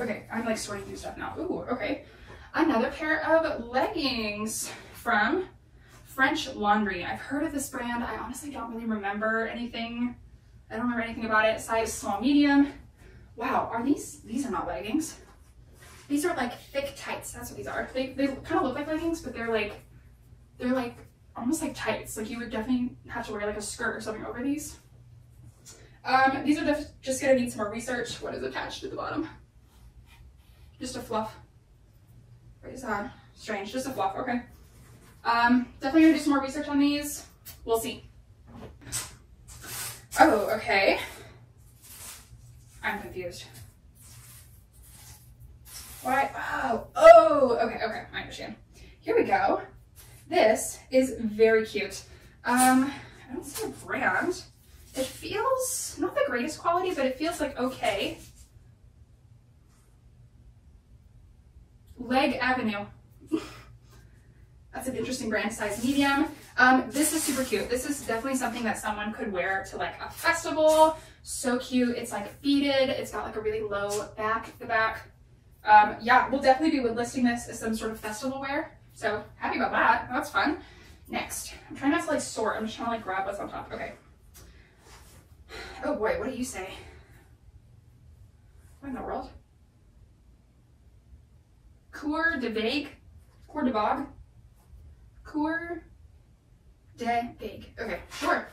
Okay, I'm like sorting through stuff now. Ooh, okay. Another pair of leggings from French Laundry. I've heard of this brand. I honestly don't really remember anything. I don't remember anything about it. Size small, medium. Wow, are these, these are not leggings. These are like thick tights. That's what these are. They, they kind of look like leggings, but they're like they're like almost like tights. Like you would definitely have to wear like a skirt or something over these. Um, these are just gonna need some more research. What is attached to the bottom? Just a fluff. Is that? Strange, just a fluff, okay. Um, definitely gonna do some more research on these. We'll see. Oh, okay. I'm confused. Why? Oh, oh, okay, okay, I understand. Here we go. This is very cute. Um, I don't see a brand. It feels not the greatest quality, but it feels like okay. Leg Avenue. That's an interesting brand size medium. Um, this is super cute. This is definitely something that someone could wear to like a festival. So cute. It's like beaded. It's got like a really low back, the back. Um, yeah, we'll definitely be listing this as some sort of festival wear. So happy about that. That's fun. Next, I'm trying not to like sort. I'm just trying to like grab what's on top. Okay. Oh boy, what do you say? What in the world? Cour de Vague? Cour de Bog? Cour de Vague. Okay, sure.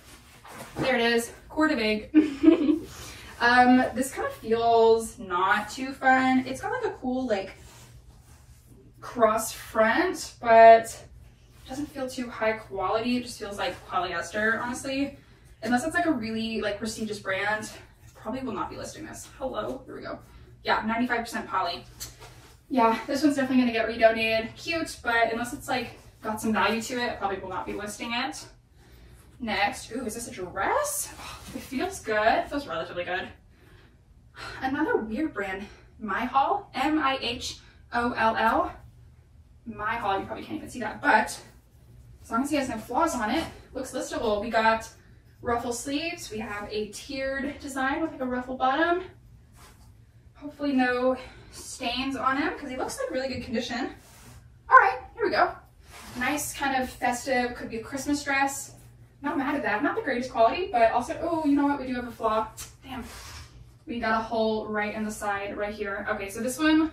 There it is. Cour de Vague. um, this kind of feels not too fun. It's got like a cool like cross front, but doesn't feel too high quality. It just feels like polyester, honestly. Unless it's like a really like prestigious brand, probably will not be listing this. Hello, here we go. Yeah, 95% poly. Yeah, this one's definitely gonna get redonated. Cute, but unless it's like got some value to it, I probably will not be listing it. Next, ooh, is this a dress? Oh, it feels good, it feels relatively good. Another weird brand, My Haul, MiHoll, M-I-H-O-L-L. MiHoll, you probably can't even see that, but as long as he has no flaws on it, looks listable. We got ruffle sleeves, we have a tiered design with like a ruffle bottom. Hopefully no stains on him because he looks like really good condition. All right, here we go. Nice kind of festive, could be a Christmas dress. Not mad at that, not the greatest quality, but also, oh, you know what, we do have a flaw. Damn, we got a hole right in the side right here. Okay, so this one,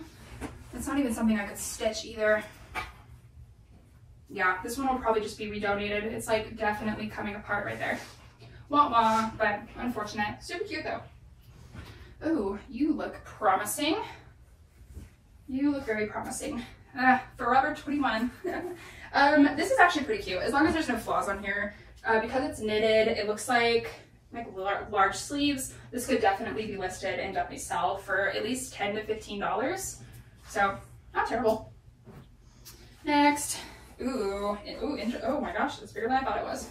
it's not even something I could stitch either. Yeah, this one will probably just be redonated. It's like definitely coming apart right there. Wah wah, but unfortunate. Super cute though. Oh, you look promising. You look very promising. Uh, Forever 21. um, this is actually pretty cute, as long as there's no flaws on here. Uh, because it's knitted, it looks like like large sleeves. This could definitely be listed and definitely sell for at least 10 to $15. So, not terrible. Next. Ooh, ooh, oh my gosh, it's bigger than I thought it was.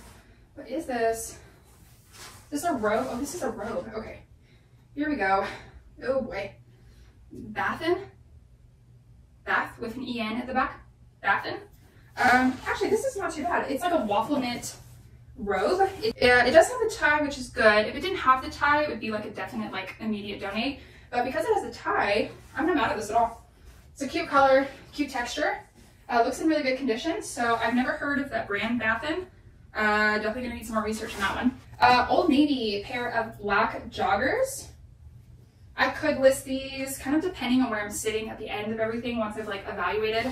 What is this? Is this a robe? Oh, this is a robe. Okay. Here we go. Oh boy. Bathin? Bath with an EN at the back. Bathin. Um, actually, this is not too bad. It's like a waffle knit robe. It, it does have the tie, which is good. If it didn't have the tie, it would be like a definite like immediate donate. But because it has the tie, I'm not mad at this at all. It's a cute color, cute texture. Uh, looks in really good condition. So I've never heard of that brand Bathin. Uh, definitely gonna need some more research on that one. Uh, Old Navy pair of black joggers. I could list these kind of depending on where I'm sitting at the end of everything once I've like evaluated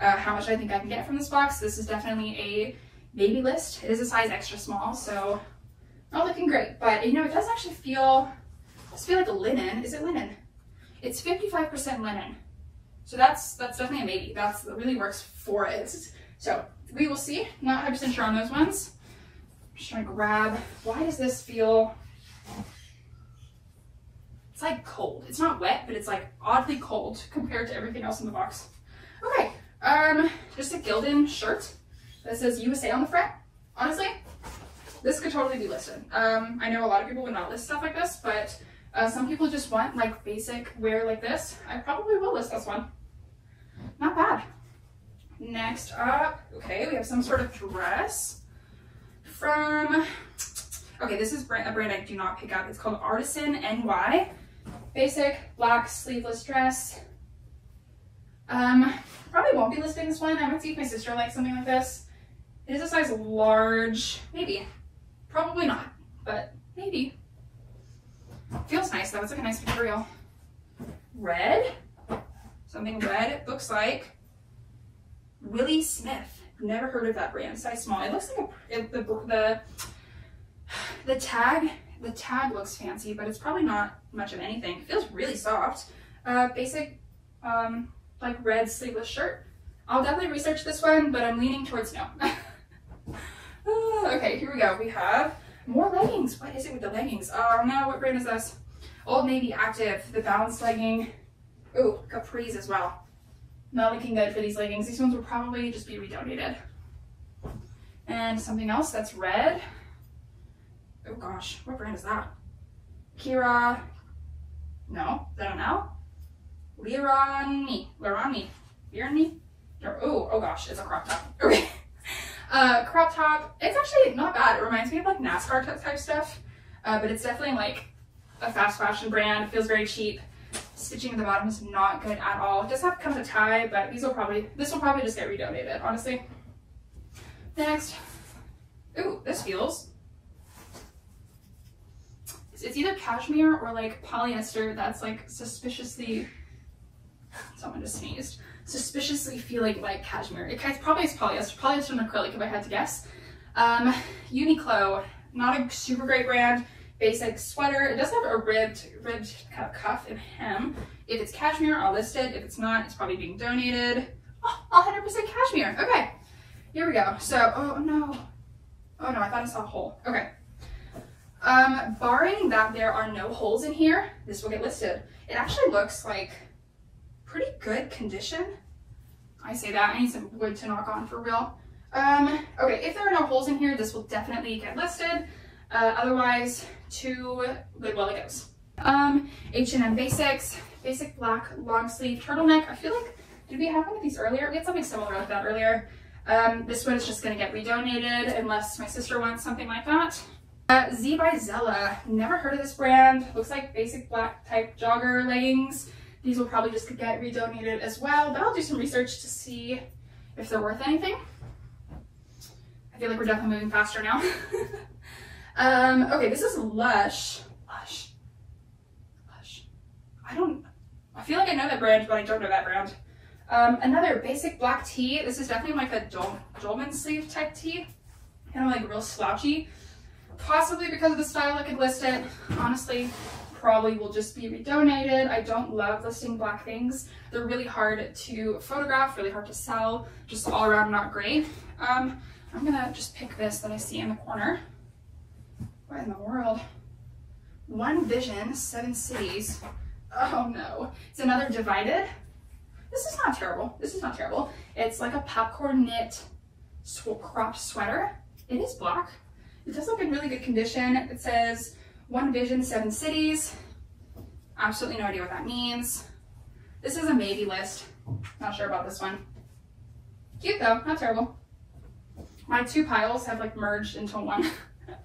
uh, how much I think I can get from this box. This is definitely a baby list. It is a size extra small, so not looking great. But you know, it does actually feel, does feel like linen. Is it linen? It's 55% linen. So that's that's definitely a maybe. That's that really works for it. So we will see. Not 100% sure on those ones. I'm Just trying to grab. Why does this feel? It's like cold. It's not wet, but it's like oddly cold compared to everything else in the box. Okay, um, just a Gildan shirt that says USA on the front. Honestly, this could totally be listed. Um, I know a lot of people would not list stuff like this, but uh, some people just want like basic wear like this. I probably will list this one. Not bad. Next up, okay, we have some sort of dress from, okay, this is a brand I do not pick up. It's called Artisan NY. Basic black sleeveless dress. Um, probably won't be listing this one. I might see if my sister likes something like this. It is a size large, maybe. Probably not, but maybe. Feels nice though, it's like a nice material. Red, something red, it looks like Willi Smith. Never heard of that brand. Size small. It looks like a, it, the, the the tag. The tag looks fancy, but it's probably not much of anything. It feels really soft. Uh, basic, um, like red sleeveless shirt. I'll definitely research this one, but I'm leaning towards no. uh, okay, here we go. We have more leggings. What is it with the leggings? Oh no, what brand is this? Old Navy Active, the balanced legging. Ooh, capris as well. Not looking good for these leggings. These ones will probably just be redonated. And something else that's red. Oh gosh, what brand is that? Kira, no, that an L? Lirani, Lirani, Lirani? Oh, oh gosh, it's a crop top. Okay. Uh, crop top, it's actually not bad. It reminds me of like NASCAR type stuff, uh, but it's definitely like a fast fashion brand. It feels very cheap. Stitching at the bottom is not good at all. It does have kind of a tie, but these will probably, this will probably just get redonated, honestly. Next, Ooh, this feels. It's either cashmere or like polyester that's like suspiciously, someone just sneezed, suspiciously feeling like cashmere. It probably is polyester, polyester and acrylic if I had to guess. Um, Uniqlo, not a super great brand, basic sweater. It does have a ribbed, ribbed kind of cuff and hem. If it's cashmere, I'll list it. If it's not, it's probably being donated. Oh, 100% cashmere. Okay, here we go. So, oh no. Oh no, I thought I saw a hole. Okay. Um, barring that there are no holes in here, this will get listed. It actually looks like pretty good condition. I say that, I need some wood to knock on for real. Um, okay, if there are no holes in here, this will definitely get listed. Uh, otherwise, to Goodwill it goes. Um, H&M Basics, basic black long sleeve turtleneck. I feel like, did we have one of these earlier? We had something similar like that earlier. Um, this one is just gonna get redonated unless my sister wants something like that. Uh, Z by Zella, never heard of this brand. Looks like basic black type jogger leggings. These will probably just get redonated as well, but I'll do some research to see if they're worth anything. I feel like we're definitely moving faster now. um, okay, this is Lush. Lush. Lush. I don't, I feel like I know that brand, but I don't know that brand. Um, another basic black tee. This is definitely like a Jol dolman sleeve type tee. Kind of like real slouchy. Possibly because of the style I could list it. Honestly, probably will just be redonated. I don't love listing black things. They're really hard to photograph, really hard to sell, just all around not great. Um, I'm gonna just pick this that I see in the corner. What in the world? One Vision, Seven Cities. Oh no, it's another Divided. This is not terrible. This is not terrible. It's like a popcorn knit cropped sweater. It is black. It does look in really good condition. It says One Vision, Seven Cities. Absolutely no idea what that means. This is a maybe list. Not sure about this one. Cute though, not terrible. My two piles have like merged into one.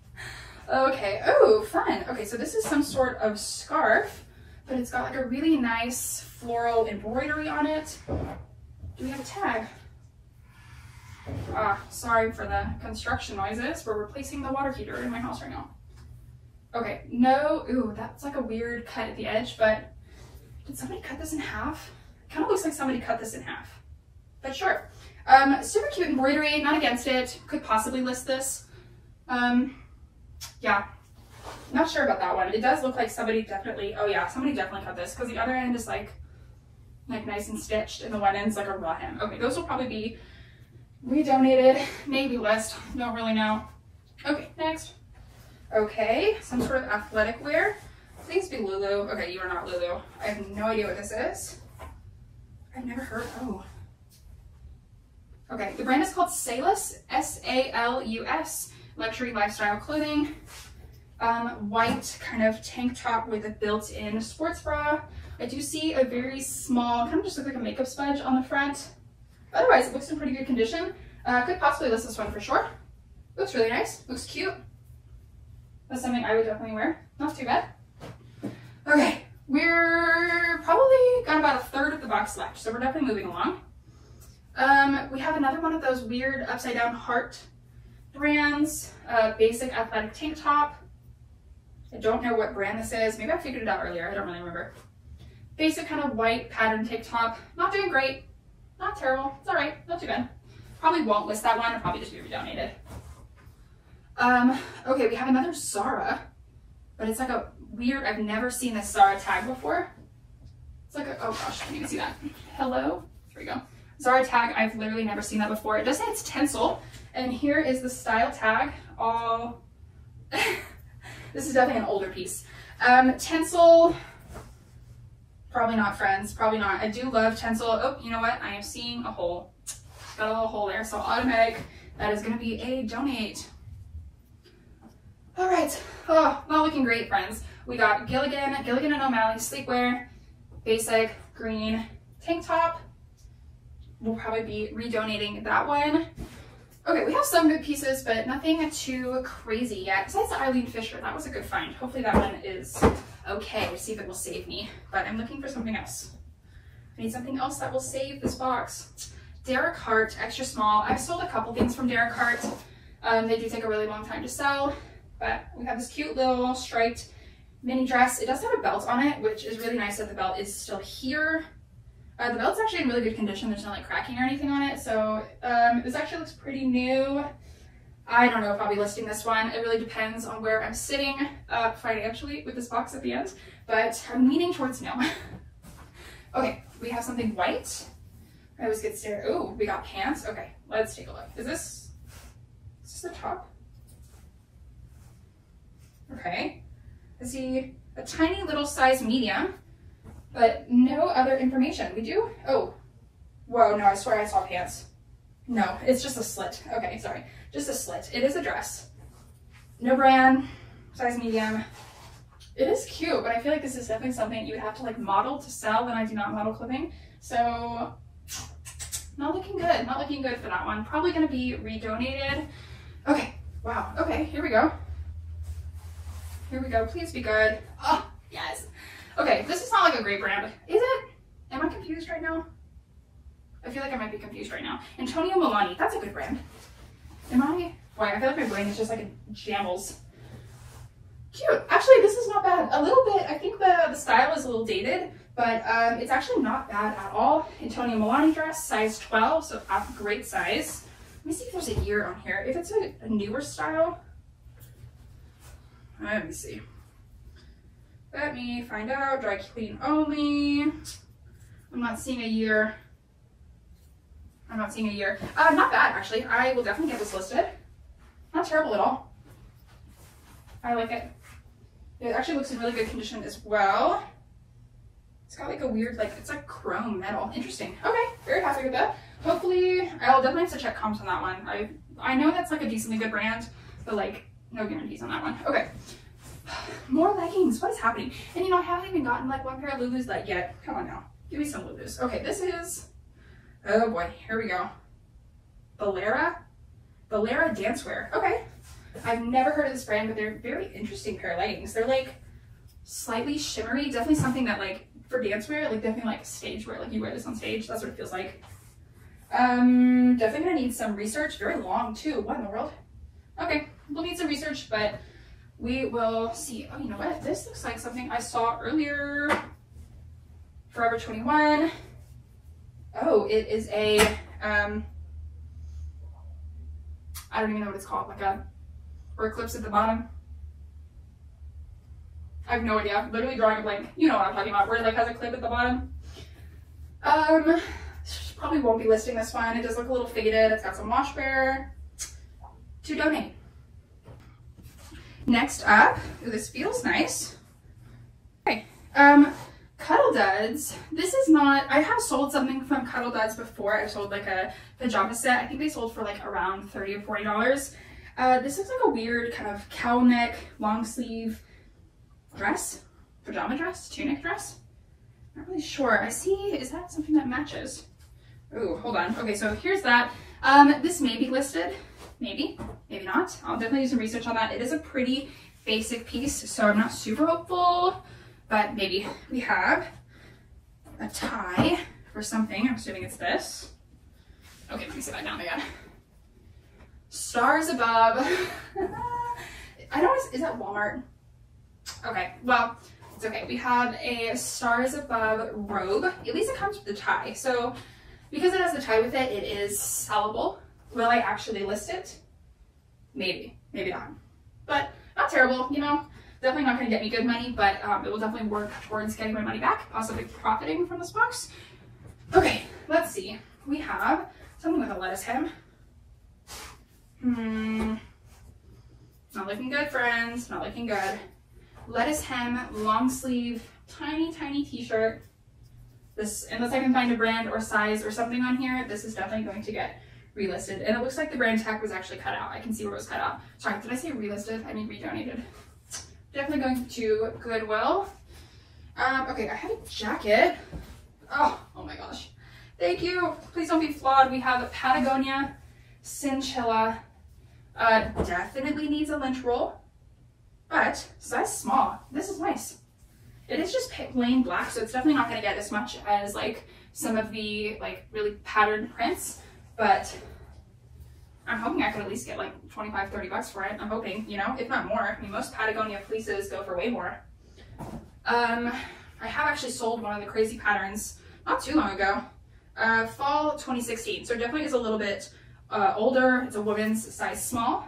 okay, oh, fun. Okay, so this is some sort of scarf, but it's got like a really nice floral embroidery on it. Do we have a tag? Ah, sorry for the construction noises. We're replacing the water heater in my house right now. Okay, no, ooh, that's like a weird cut at the edge, but did somebody cut this in half? Kind of looks like somebody cut this in half, but sure. Um, super cute embroidery, not against it. Could possibly list this. Um, yeah, not sure about that one. It does look like somebody definitely, oh yeah, somebody definitely cut this because the other end is like, like nice and stitched and the one end's like a raw hem. Okay, those will probably be redonated, maybe list, don't really know. Okay, next. Okay, some sort of athletic wear. Please be Lulu. Okay, you are not Lulu. I have no idea what this is. I've never heard, oh. Okay, the brand is called Salus, S-A-L-U-S, luxury lifestyle clothing. Um, white kind of tank top with a built-in sports bra. I do see a very small, kind of just look like a makeup sponge on the front. Otherwise, it looks in pretty good condition. Uh, could possibly list this one for sure. Looks really nice, looks cute. That's something I would definitely wear. Not too bad. Okay, we're probably got about a third of the box left, so we're definitely moving along. Um, we have another one of those weird upside down heart brands, basic athletic tank top. I don't know what brand this is. Maybe I figured it out earlier. I don't really remember. Basic kind of white pattern tank top. Not doing great. Not terrible. It's all right. Not too bad. Probably won't list that one. It'll probably just be redonated. Um, okay, we have another Zara, but it's like a weird, I've never seen this Zara tag before. It's like a, oh gosh, can you see that? Hello? There we go. Zara tag, I've literally never seen that before. It does say it's Tencel, and here is the style tag, all, this is definitely an older piece. Um, Tencel, probably not friends, probably not. I do love Tencel. Oh, you know what? I am seeing a hole. Got a little hole there, so automatic, that is gonna be a donate. All right, oh, not looking great, friends. We got Gilligan, Gilligan and O'Malley sleepwear, basic green tank top, we'll probably be redonating that one. Okay, we have some good pieces, but nothing too crazy yet. Besides the Eileen Fisher, that was a good find. Hopefully that one is okay. We'll see if it will save me, but I'm looking for something else. I need something else that will save this box. Derek Heart, extra small. I've sold a couple things from Derek Heart. Um, they do take a really long time to sell, but we have this cute little striped mini dress. It does have a belt on it, which is really nice that the belt is still here. Uh, the belt's actually in really good condition. There's not like cracking or anything on it. So um, this actually looks pretty new. I don't know if I'll be listing this one. It really depends on where I'm sitting uh, financially with this box at the end, but I'm leaning towards no. okay, we have something white. I always get stared. Oh, we got pants. Okay, let's take a look. Is this, is this the top? Okay. I see a tiny little size medium, but no other information. We do? Oh, whoa, no, I swear I saw pants. No, it's just a slit. Okay, sorry. Just a slit. It is a dress. No brand, size medium. It is cute, but I feel like this is definitely something you would have to like model to sell, and I do not model clipping. So not looking good. Not looking good for that one. Probably to be redonated. Okay. Wow. Okay, here we go. Here we go. Please be good. Oh, yes. Okay, this is not like a great brand. Is it? Am I confused right now? I feel like I might be confused right now. Antonio Melani. That's a good brand. Am I? Boy, I feel like my brain is just like in shambles. Cute. Actually, this is not bad. A little bit, I think the, the style is a little dated, but um, it's actually not bad at all. Antonio Melani dress, size 12, so a great size. Let me see if there's a year on here. If it's a, a newer style, let me see. Let me find out. Dry clean only. I'm not seeing a year. I'm not seeing a year. Uh, not bad, actually. I will definitely get this listed. Not terrible at all. I like it. It actually looks in really good condition as well. It's got like a weird, like, it's like chrome metal. Interesting. Okay, very happy with that. Hopefully, I'll definitely have to check comps on that one. I I know that's like a decently good brand, but like, no guarantees on that one. Okay. More leggings. What is happening? And you know, I haven't even gotten like one pair of Lulus like yet. Come on now. Give me some Lulus. Okay, this is, oh boy, here we go. Balera? Balera Dancewear. Okay. I've never heard of this brand, but they're very interesting pair of leggings. They're like slightly shimmery. Definitely something that like for dance wear, like definitely like stage wear, like you wear this on stage. That's what it feels like. Um, definitely gonna need some research. Very long too. What in the world? Okay, we'll need some research, but we will see. Oh, you know what? This looks like something I saw earlier. Forever 21. Oh, it is a, um, I don't even know what it's called, like a, or eclipse at the bottom. I have no idea. Literally drawing a blank. You know what I'm talking about, where it like has a clip at the bottom. Um, probably won't be listing this one. It does look a little faded. It's got some wash bear to donate. Next up, ooh, this feels nice. Okay, um, Cuddle Duds. This is not, I have sold something from Cuddle Duds before. I've sold like a pajama set. I think they sold for like around 30 or $40. Uh, this looks like a weird kind of cowl neck, long sleeve dress, pajama dress, tunic dress. Not really sure. I see, is that something that matches? Oh, hold on. Okay, so here's that. Um, this may be listed, maybe, maybe not. I'll definitely do some research on that. It is a pretty basic piece, so I'm not super hopeful, but maybe we have a tie for something. I'm assuming it's this. Okay, let me sit that down again. Stars above. I don't, is that Walmart? Okay, well, it's okay. We have a Stars Above robe. At least it comes with the tie. So because it has the tie with it, it is sellable. Will I actually list it? Maybe, maybe not. But not terrible, you know. Definitely not gonna get me good money, but um, it will definitely work towards getting my money back, possibly profiting from this box. Okay, let's see. We have something with a lettuce hem. Hmm, not looking good, friends, not looking good. Lettuce hem, long sleeve, tiny, tiny t-shirt. This, unless I can find a brand or size or something on here, this is definitely going to get relisted. And it looks like the brand tag was actually cut out. I can see where it was cut out. Sorry, did I say relisted? I mean redonated. Definitely going to Goodwill. Um, okay, I have a jacket. Oh, oh my gosh. Thank you. Please don't be flawed. We have a Patagonia Synchilla. Uh, definitely needs a lint roll, but size small. This is nice. It is just plain black, so it's definitely not gonna get as much as like some of the like really patterned prints, but I'm hoping I could at least get like 25, 30 bucks for it. I'm hoping, you know, if not more. I mean, most Patagonia fleeces go for way more. Um, I have actually sold one of the crazy patterns not too long ago, uh, fall 2016. So it definitely is a little bit uh, older. It's a woman's size small.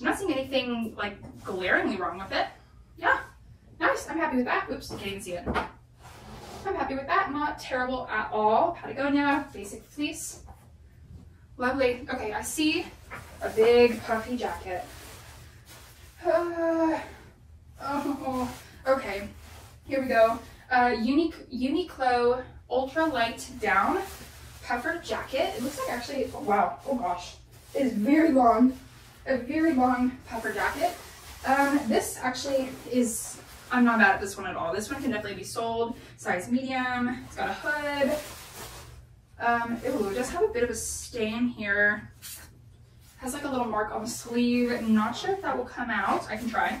I'm not seeing anything like glaringly wrong with it. Yeah, nice. I'm happy with that. Oops, can't even see it. I'm happy with that. Not terrible at all. Patagonia, basic fleece. Lovely. Okay, I see a big puffy jacket. Uh, oh, okay. Here we go. Uh, Unique Uniqlo ultra light down puffer jacket. It looks like actually, oh, wow, oh gosh, it is very long, a very long puffer jacket. Um, this actually is, I'm not mad at this one at all. This one can definitely be sold, size medium, it's got a hood. Um, ooh, it does have a bit of a stain here. Has like a little mark on the sleeve. Not sure if that will come out. I can try.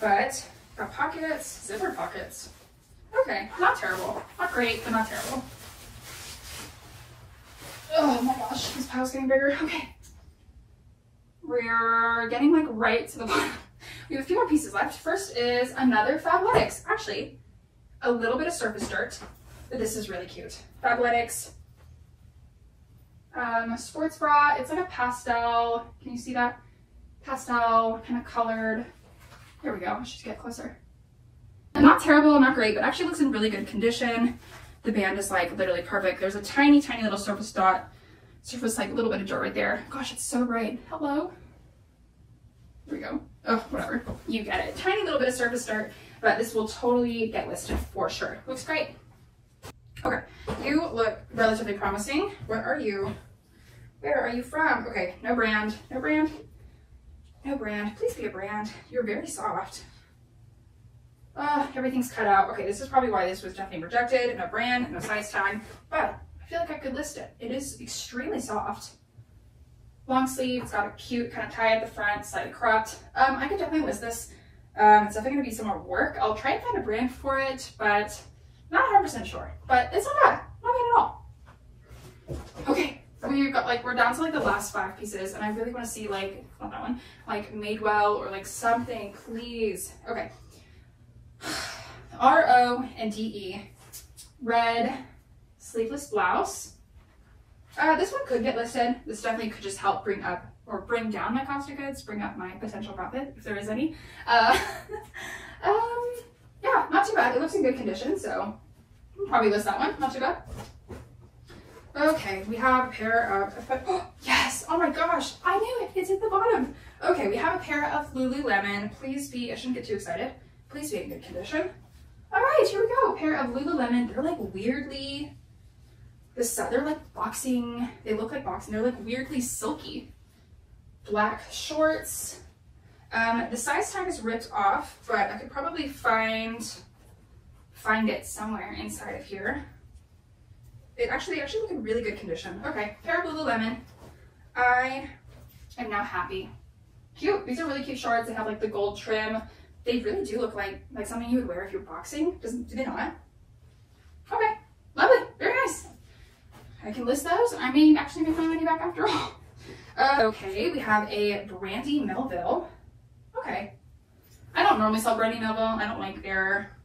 But got pockets, zipper pockets. Okay, not terrible. Not great, but not terrible. Oh my gosh, this pile's getting bigger. Okay. We're getting like right to the bottom. We have a few more pieces left. First is another Fabletics. Actually, a little bit of surface dirt, but this is really cute. Fabletics um, sports bra. It's like a pastel. Can you see that? Pastel, kind of colored. There we go. I should get closer. Not terrible, not great, but actually looks in really good condition. The band is like literally perfect. There's a tiny, tiny little surface dot, surface like a little bit of dirt right there. Gosh, it's so bright. Hello. Here we go. Oh, whatever. You get it. Tiny little bit of surface dirt, but this will totally get listed for sure. Looks great. Okay, you look relatively promising. Where are you? Where are you from? Okay, no brand, no brand, no brand. Please be a brand. You're very soft. Uh, everything's cut out. Okay, this is probably why this was definitely rejected. No brand, no size tag, but I feel like I could list it. It is extremely soft. Long sleeve, it's got a cute kind of tie at the front, slightly cropped. Um, I could definitely list this. Um, it's definitely gonna be some more work. I'll try and find a brand for it, but not 100% sure. But it's not bad, not bad at all. Okay, we've got like, we're down to like the last five pieces and I really wanna see like, not that one, like Madewell or like something, please. Okay, R-O and D-E, red sleeveless blouse. Uh, this one could get listed. This definitely could just help bring up or bring down my cost of goods, bring up my potential profit, if there is any. Uh, um, yeah, not too bad. It looks in good condition, so I'll probably list that one. Not too bad. Okay, we have a pair of, oh, yes, oh my gosh, I knew it, it's at the bottom. Okay, we have a pair of Lululemon. Please be, I shouldn't get too excited. Please be in good condition. All right, here we go. A pair of Lululemon. They're like weirdly, this, they're like boxing, they look like boxing. They're like weirdly silky. Black shorts. Um, the size tag is ripped off, but I could probably find, find it somewhere inside of here. It actually, actually look in really good condition. Okay, pair of Lululemon. I am now happy. Cute. These are really cute shorts. They have like the gold trim they really do look like like something you would wear if you're boxing. Doesn't do they not? Okay, lovely, very nice. I can list those. I may actually make my money back after all. Uh, okay, we have a Brandy Melville. Okay, I don't normally sell Brandy Melville. I don't like their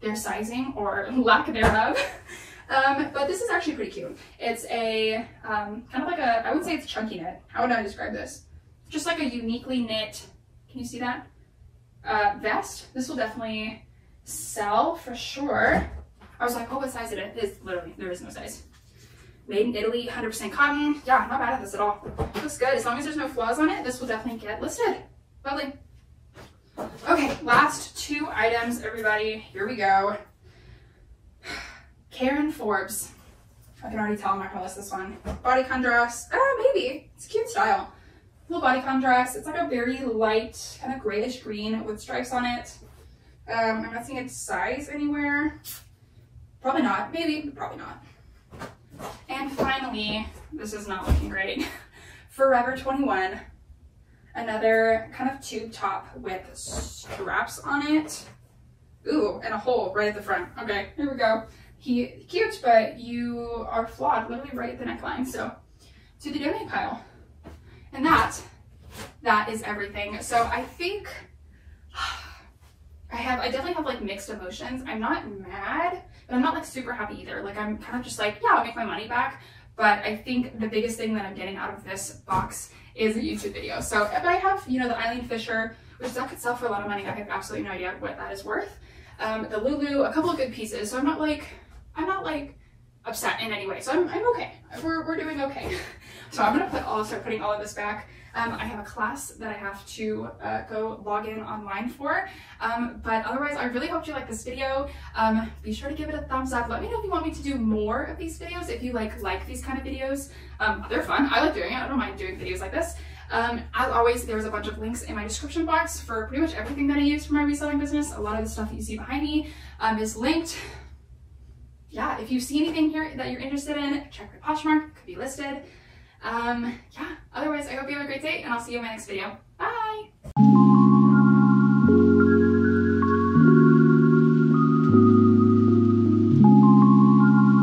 their sizing or lack thereof. um, but this is actually pretty cute. It's a um, kind of like a, I would say it's chunky knit. How would I describe this? Just like a uniquely knit, can you see that? uh, vest. This will definitely sell for sure. I was like, oh, what size is? It's literally, there is no size. Made in Italy, 100% cotton. Yeah, not bad at this at all. Looks good. As long as there's no flaws on it, this will definitely get listed. Lovely. Okay, last two items, everybody. Here we go. Karen Forbes. I can already tell I'm not gonna list this one. Bodycon dress. Ah, maybe. It's a cute style little bodycon dress. It's like a very light, kind of grayish green with stripes on it. Um, I'm not seeing its size anywhere. Probably not. Maybe, probably not. And finally, this is not looking great. Forever 21. Another kind of tube top with straps on it. Ooh, and a hole right at the front. Okay, here we go. He cute, but you are flawed literally right at the neckline. So to the donate pile. And that, that is everything. So I think I have, I definitely have like mixed emotions. I'm not mad, but I'm not like super happy either. Like I'm kind of just like, yeah, I'll make my money back. But I think the biggest thing that I'm getting out of this box is a YouTube video. So, but I have, you know, the Eileen Fisher, which that could sell for a lot of money. I have absolutely no idea what that is worth. Um, the Lulu, a couple of good pieces. So I'm not like, I'm not like upset in any way. So I'm, I'm okay. We're, we're doing okay. so I'm gonna put all, start putting all of this back. Um, I have a class that I have to uh, go log in online for. Um, but otherwise, I really hope you like this video. Um, be sure to give it a thumbs up. Let me know if you want me to do more of these videos, if you like like these kind of videos. Um, they're fun. I like doing it. I don't mind doing videos like this. Um, as always, there's a bunch of links in my description box for pretty much everything that I use for my reselling business. A lot of the stuff that you see behind me um, is linked yeah, if you see anything here that you're interested in, check my Poshmark, could be listed. Um, yeah, otherwise I hope you have a great day and I'll see you in my next video. Bye!